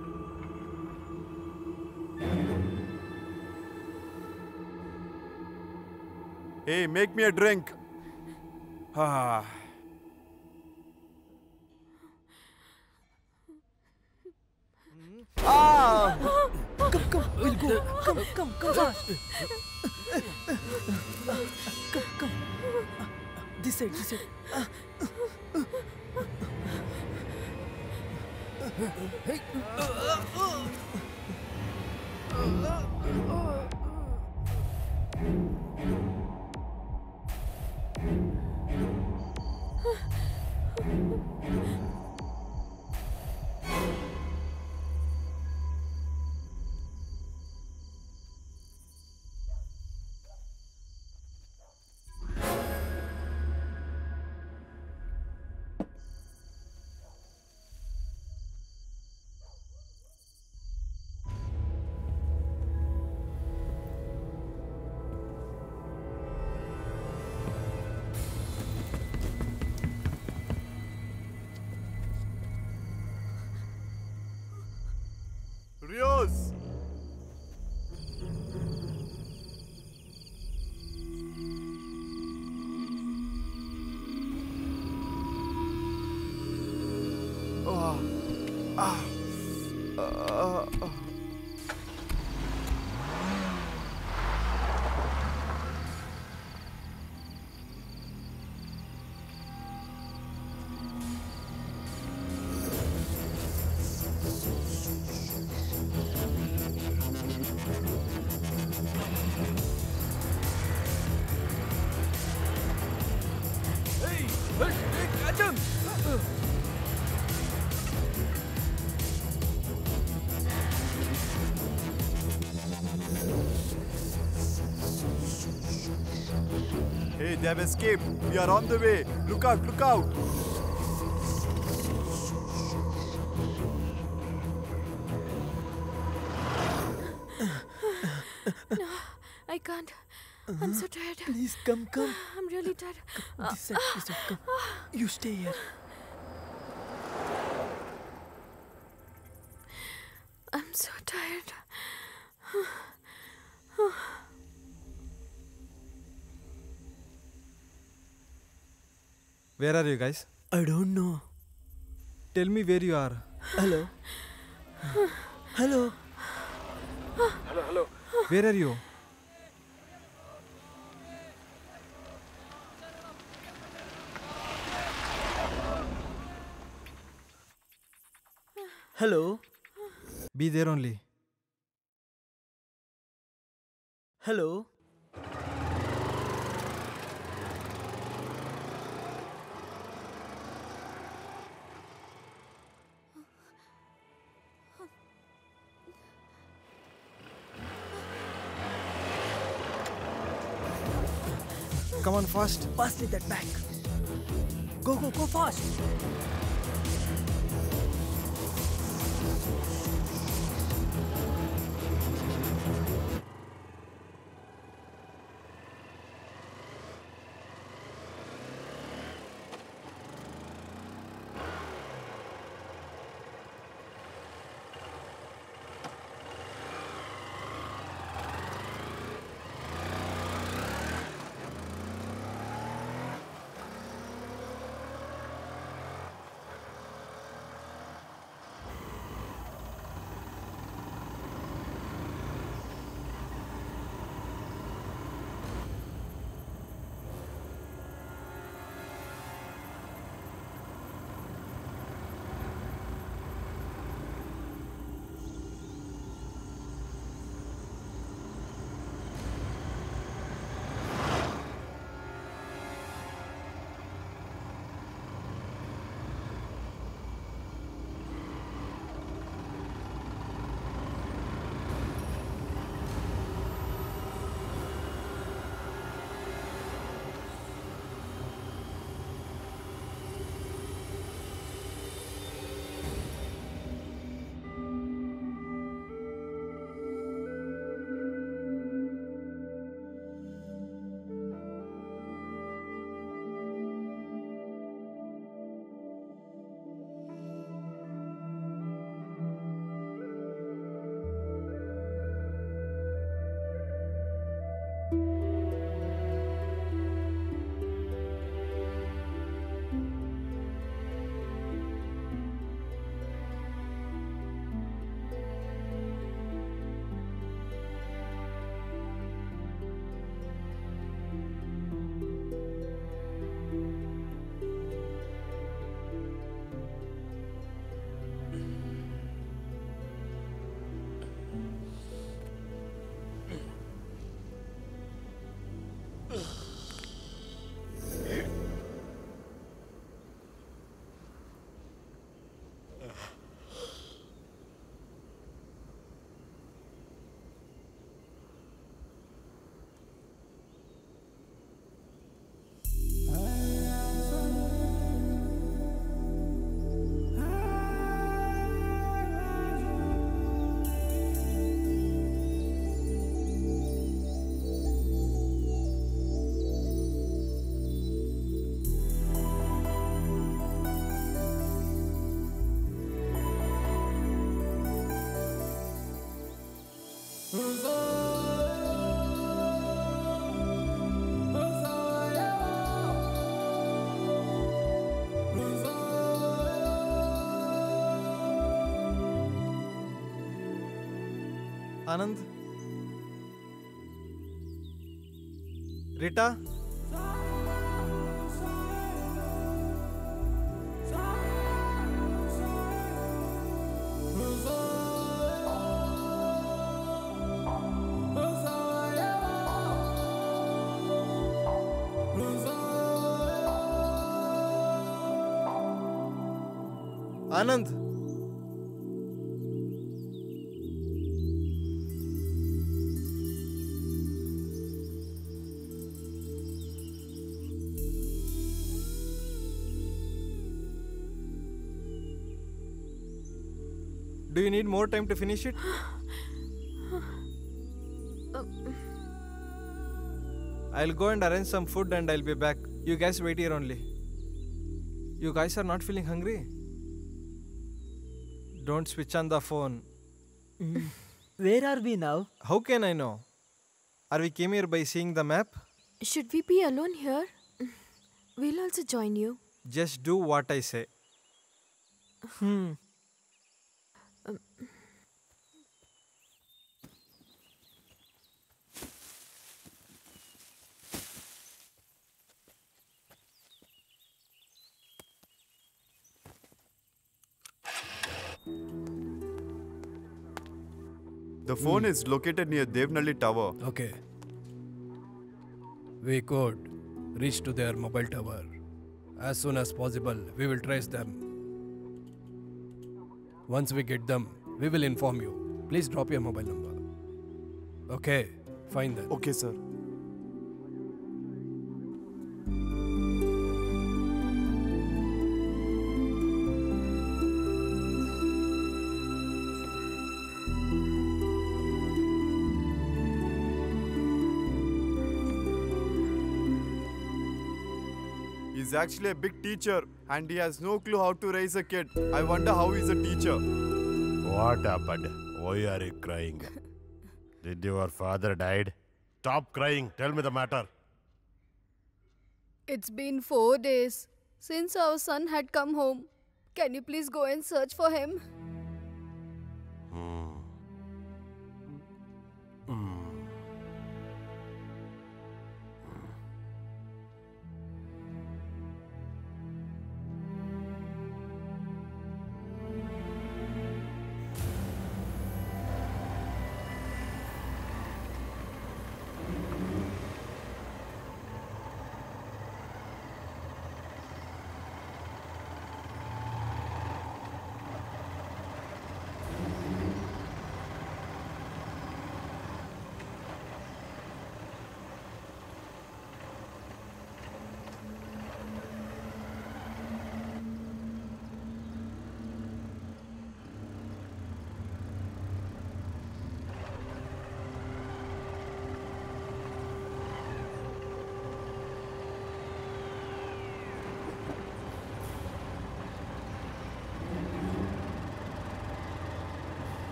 Hey, make me a drink. Ah. Come, come. Come, come, come fast. Come, come. This side, this side. Rios! They have escaped. We are on the way. Look out, look out. No, I can't. I'm so tired. Please come, come. I'm really tired. Uh, This side, this side. Come. You stay here. I'm so tired. Where are you guys? I don't know. Tell me where you are. Hello. Hello. Hello, hello. Where are you? Hello. Be there only. Hello. Come on, fast. Pass me that bag. Go, go, go fast. Anand? Rita? Anand? You need more time to finish it? I'll go and arrange some food and I'll be back. You guys wait here only. You guys are not feeling hungry? Don't switch on the phone. *laughs* Where are we now? How can I know? Are we came here by seeing the map? Should we be alone here? We'll also join you. Just do what I say. Hmm. The phone is located near Devnalli Tower. Okay. We could reach to their mobile tower. As soon as possible, we will trace them. Once we get them, we will inform you. Please drop your mobile number. Okay, fine then. Okay, sir. He's actually a big teacher and he has no clue how to raise a kid. I wonder how he's a teacher. What happened? Why are you crying? Did your father died? Stop crying. Tell me the matter. It's been four days since our son had come home. Can you please go and search for him?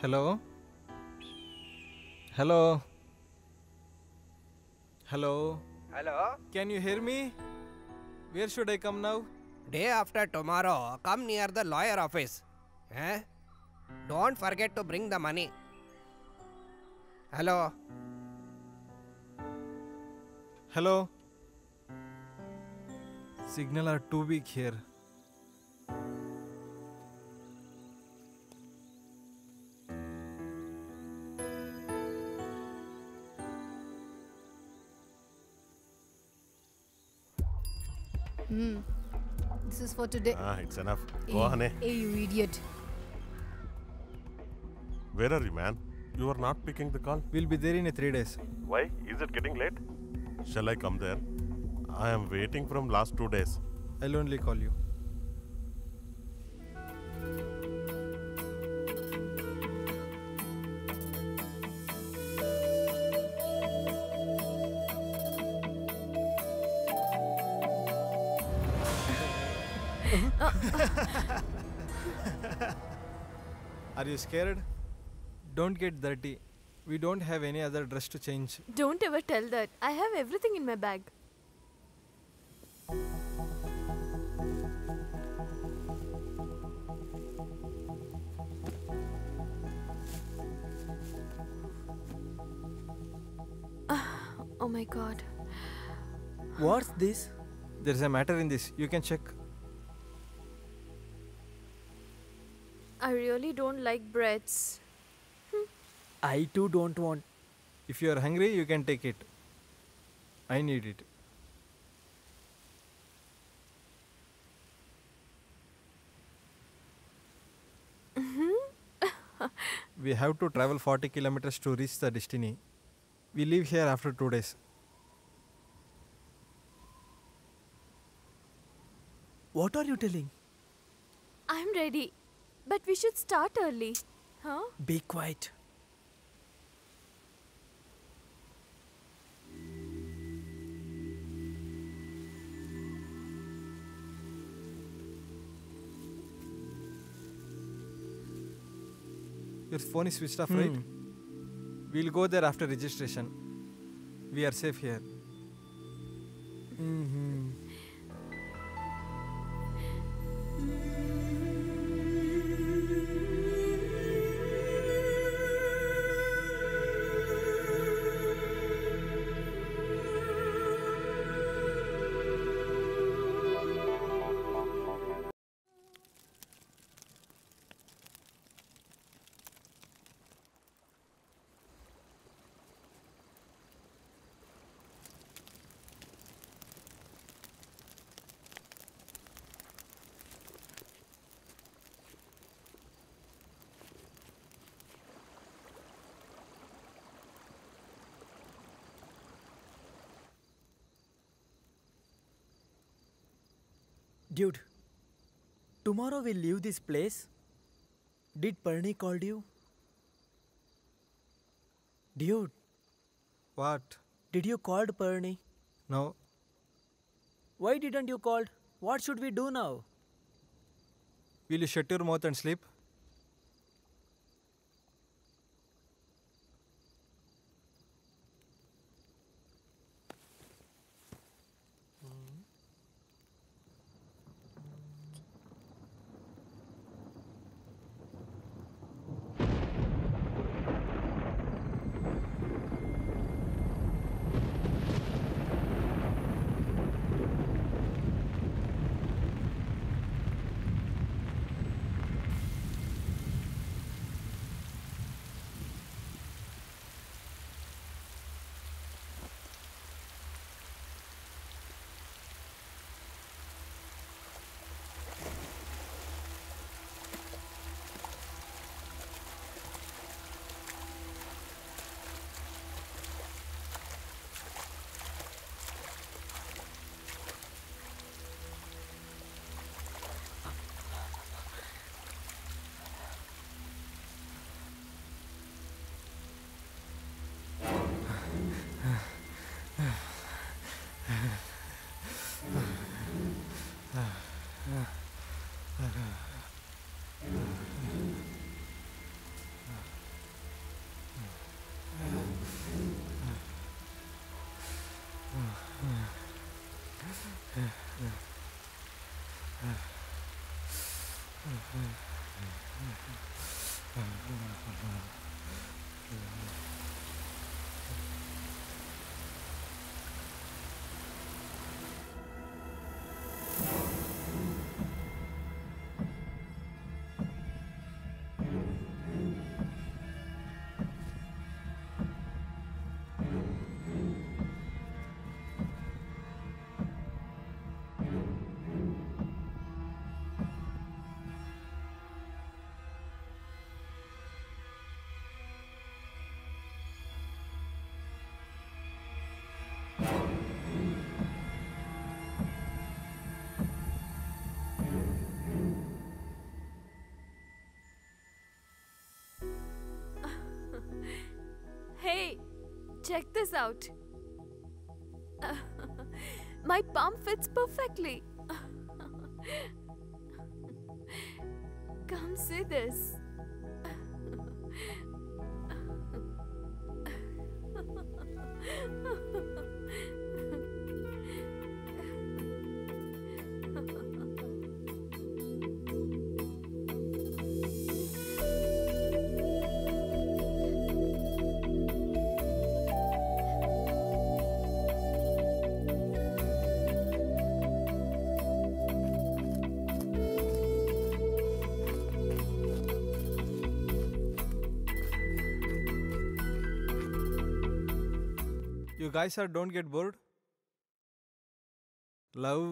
Hello? Hello? Hello? Hello? Can you hear me? Where should I come now? Day after tomorrow, come near the lawyer office. Eh? Don't forget to bring the money. Hello? Hello? Signal are too weak here. Hmm. This is for today. Ah, it's enough. Go on, eh? hey, you idiot. Where are you, man? You are not picking the call. We'll be there in a three days. Why? Is it getting late? Shall I come there? I am waiting from last two days. I'll only call you. Are you scared? Don't get dirty. We don't have any other dress to change. Don't ever tell that. I have everything in my bag. Ah, oh my god. What's this? There's a matter in this. You can check. I really don't like breads. Hmm. I too don't want. If you are hungry, you can take it. I need it. Mm-hmm. *laughs* we have to travel 40 kilometers to reach the destiny. We leave here after two days. What are you telling? I'm ready. But we should start early. Huh? Be quiet. Your phone is switched off, right? We'll go there after registration. We are safe here. Mm-hmm. Dude, tomorrow we'll leave this place. Did Perni called you? Dude, What? did you called Perni? No. Why didn't you called? What should we do now? Will you shut your mouth and sleep? Hey, check this out. *laughs* My palm fits perfectly. *laughs* Come see this. guys are don't get bored love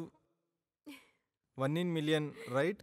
1 in million right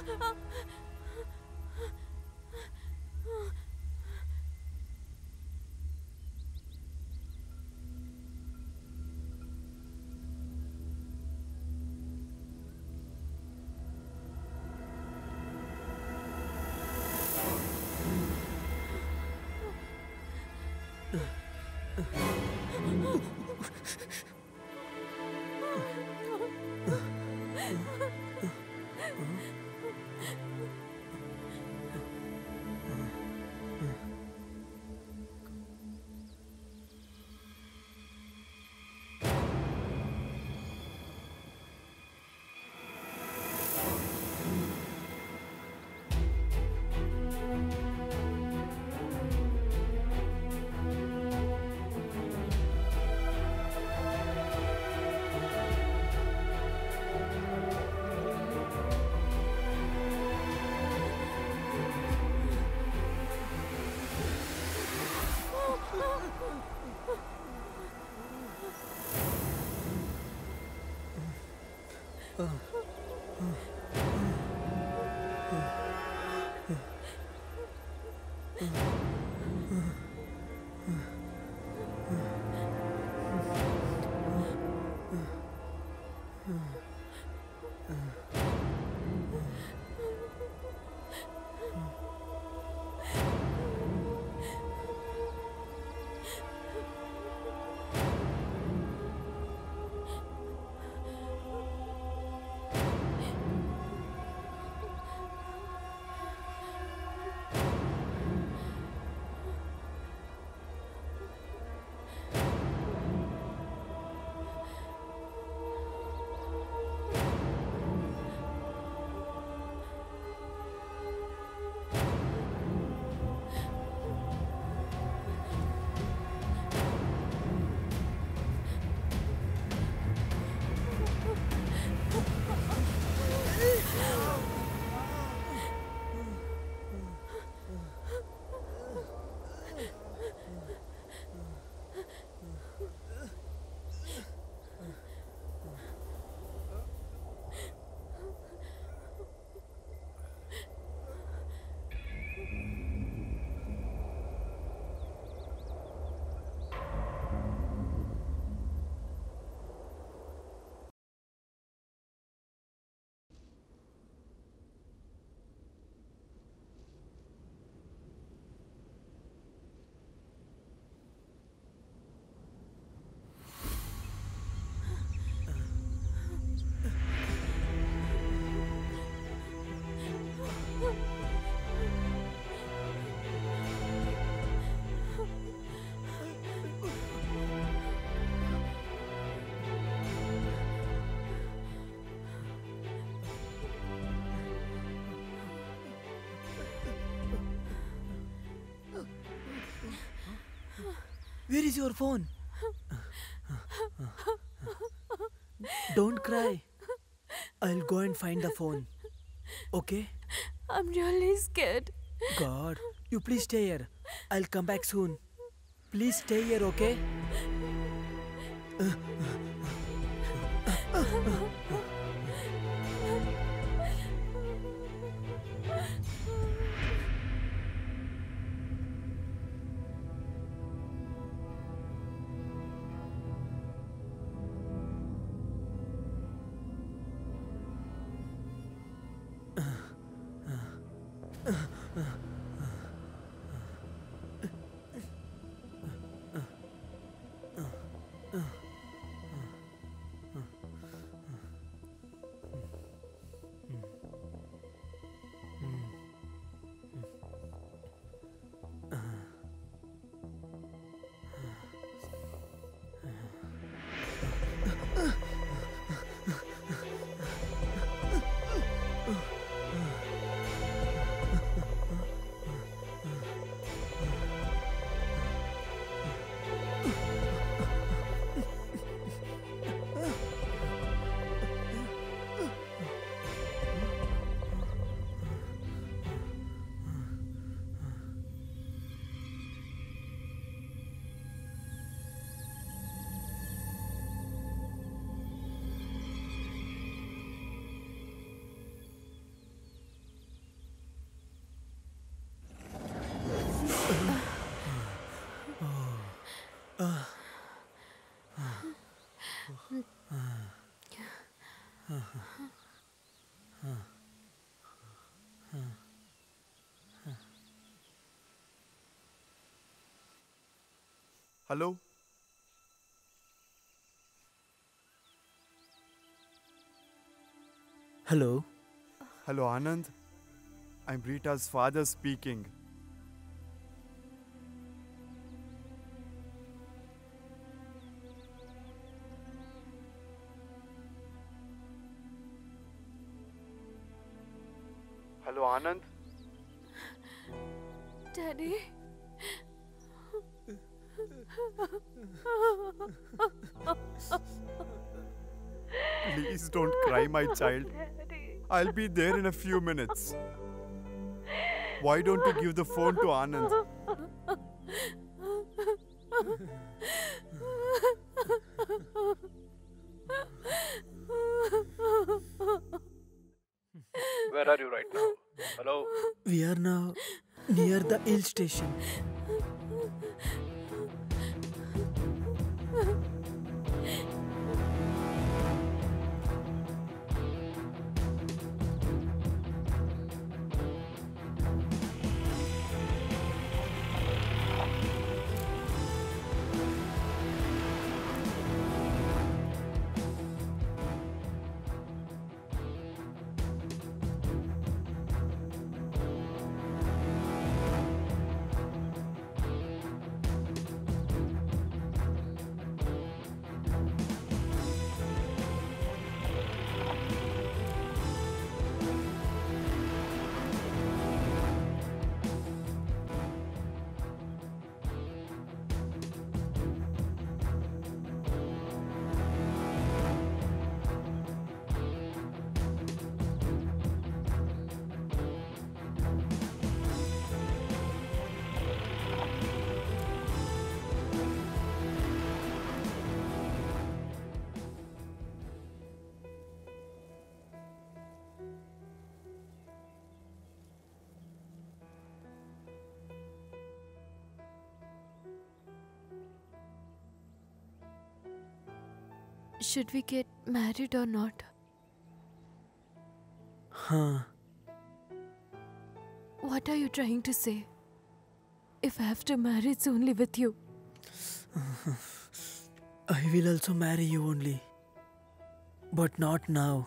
啊啊 Where is your phone? Don't cry. I'll go and find the phone. Okay? I'm really scared. God, you please stay here. I'll come back soon. Please stay here, okay? Hello? Hello. Hello, Anand. I'm Rita's father speaking. Hello, Anand. Daddy. Please don't cry, my child. I'll be there in a few minutes. Why don't you give the phone to Anand? Where are you right now? Hello? We are now near the hill station. Should we get married or not? Huh. What are you trying to say? If I have to marry, it's only with you. *sighs* I will also marry you only. But not now.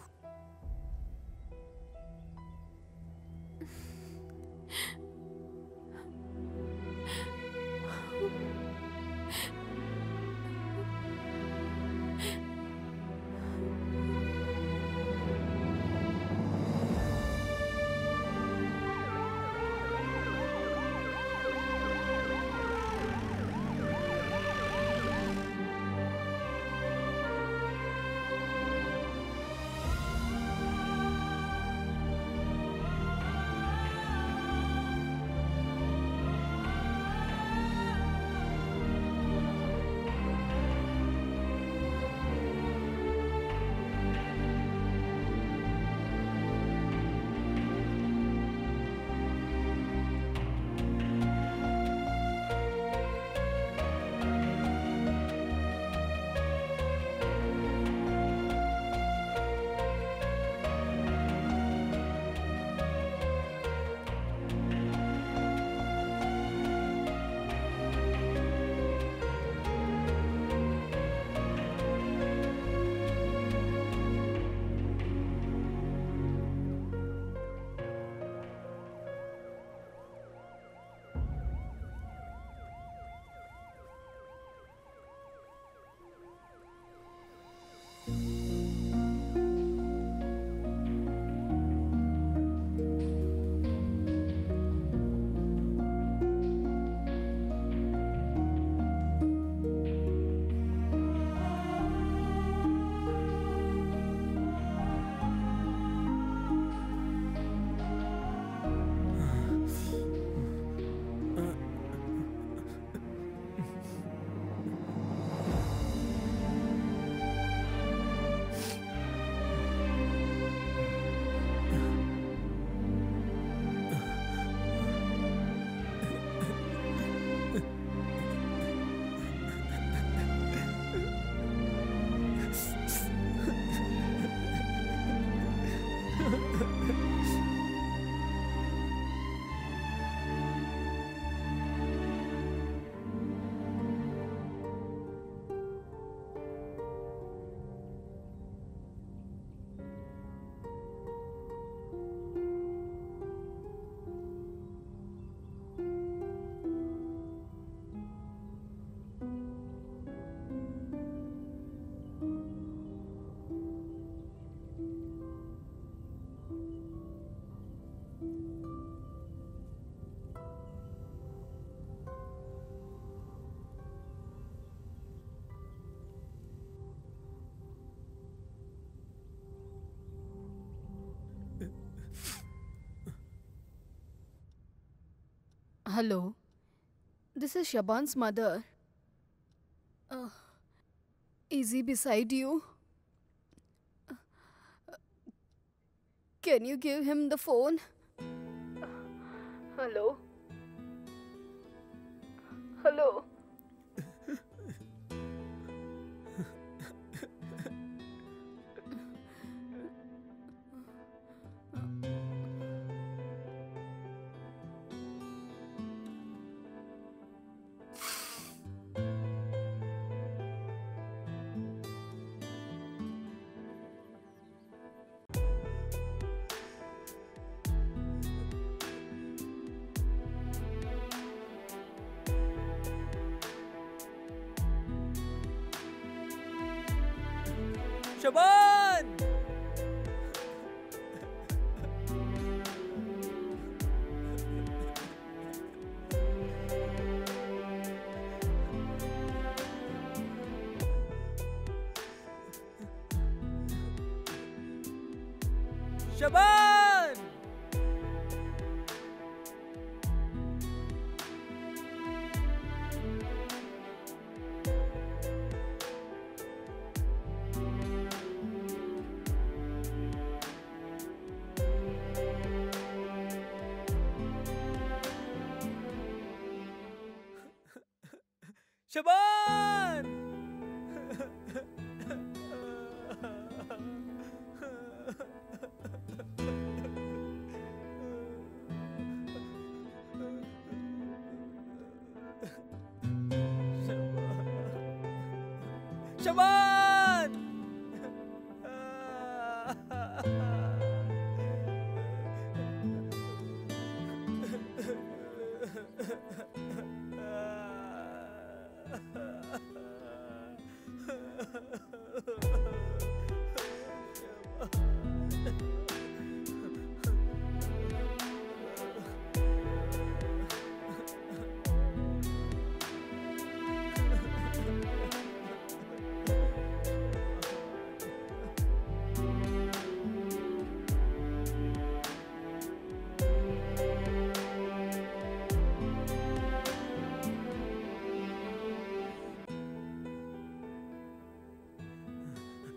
Hello. This is Shaban's mother. Uh, is he beside you? Uh, Can you give him the phone? Hello? Hello? Shaban!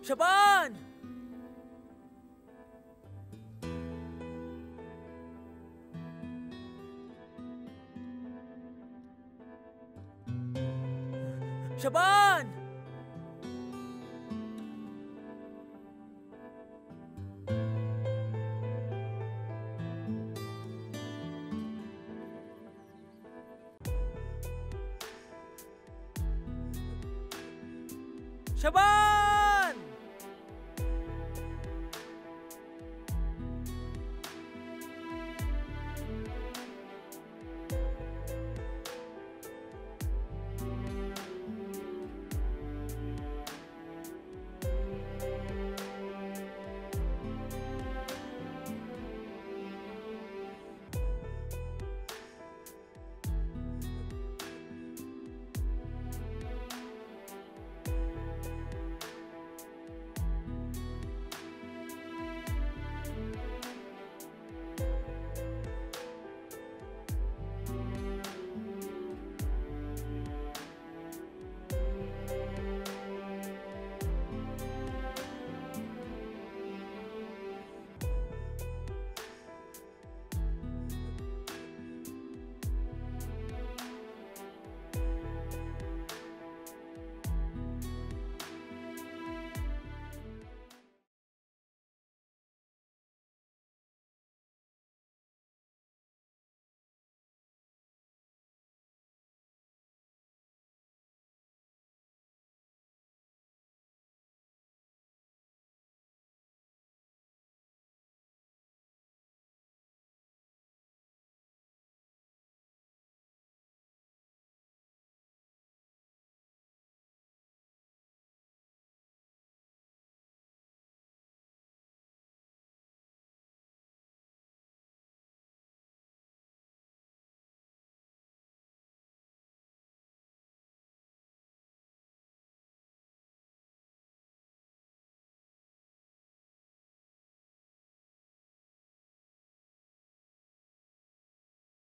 Shaban! Shaban!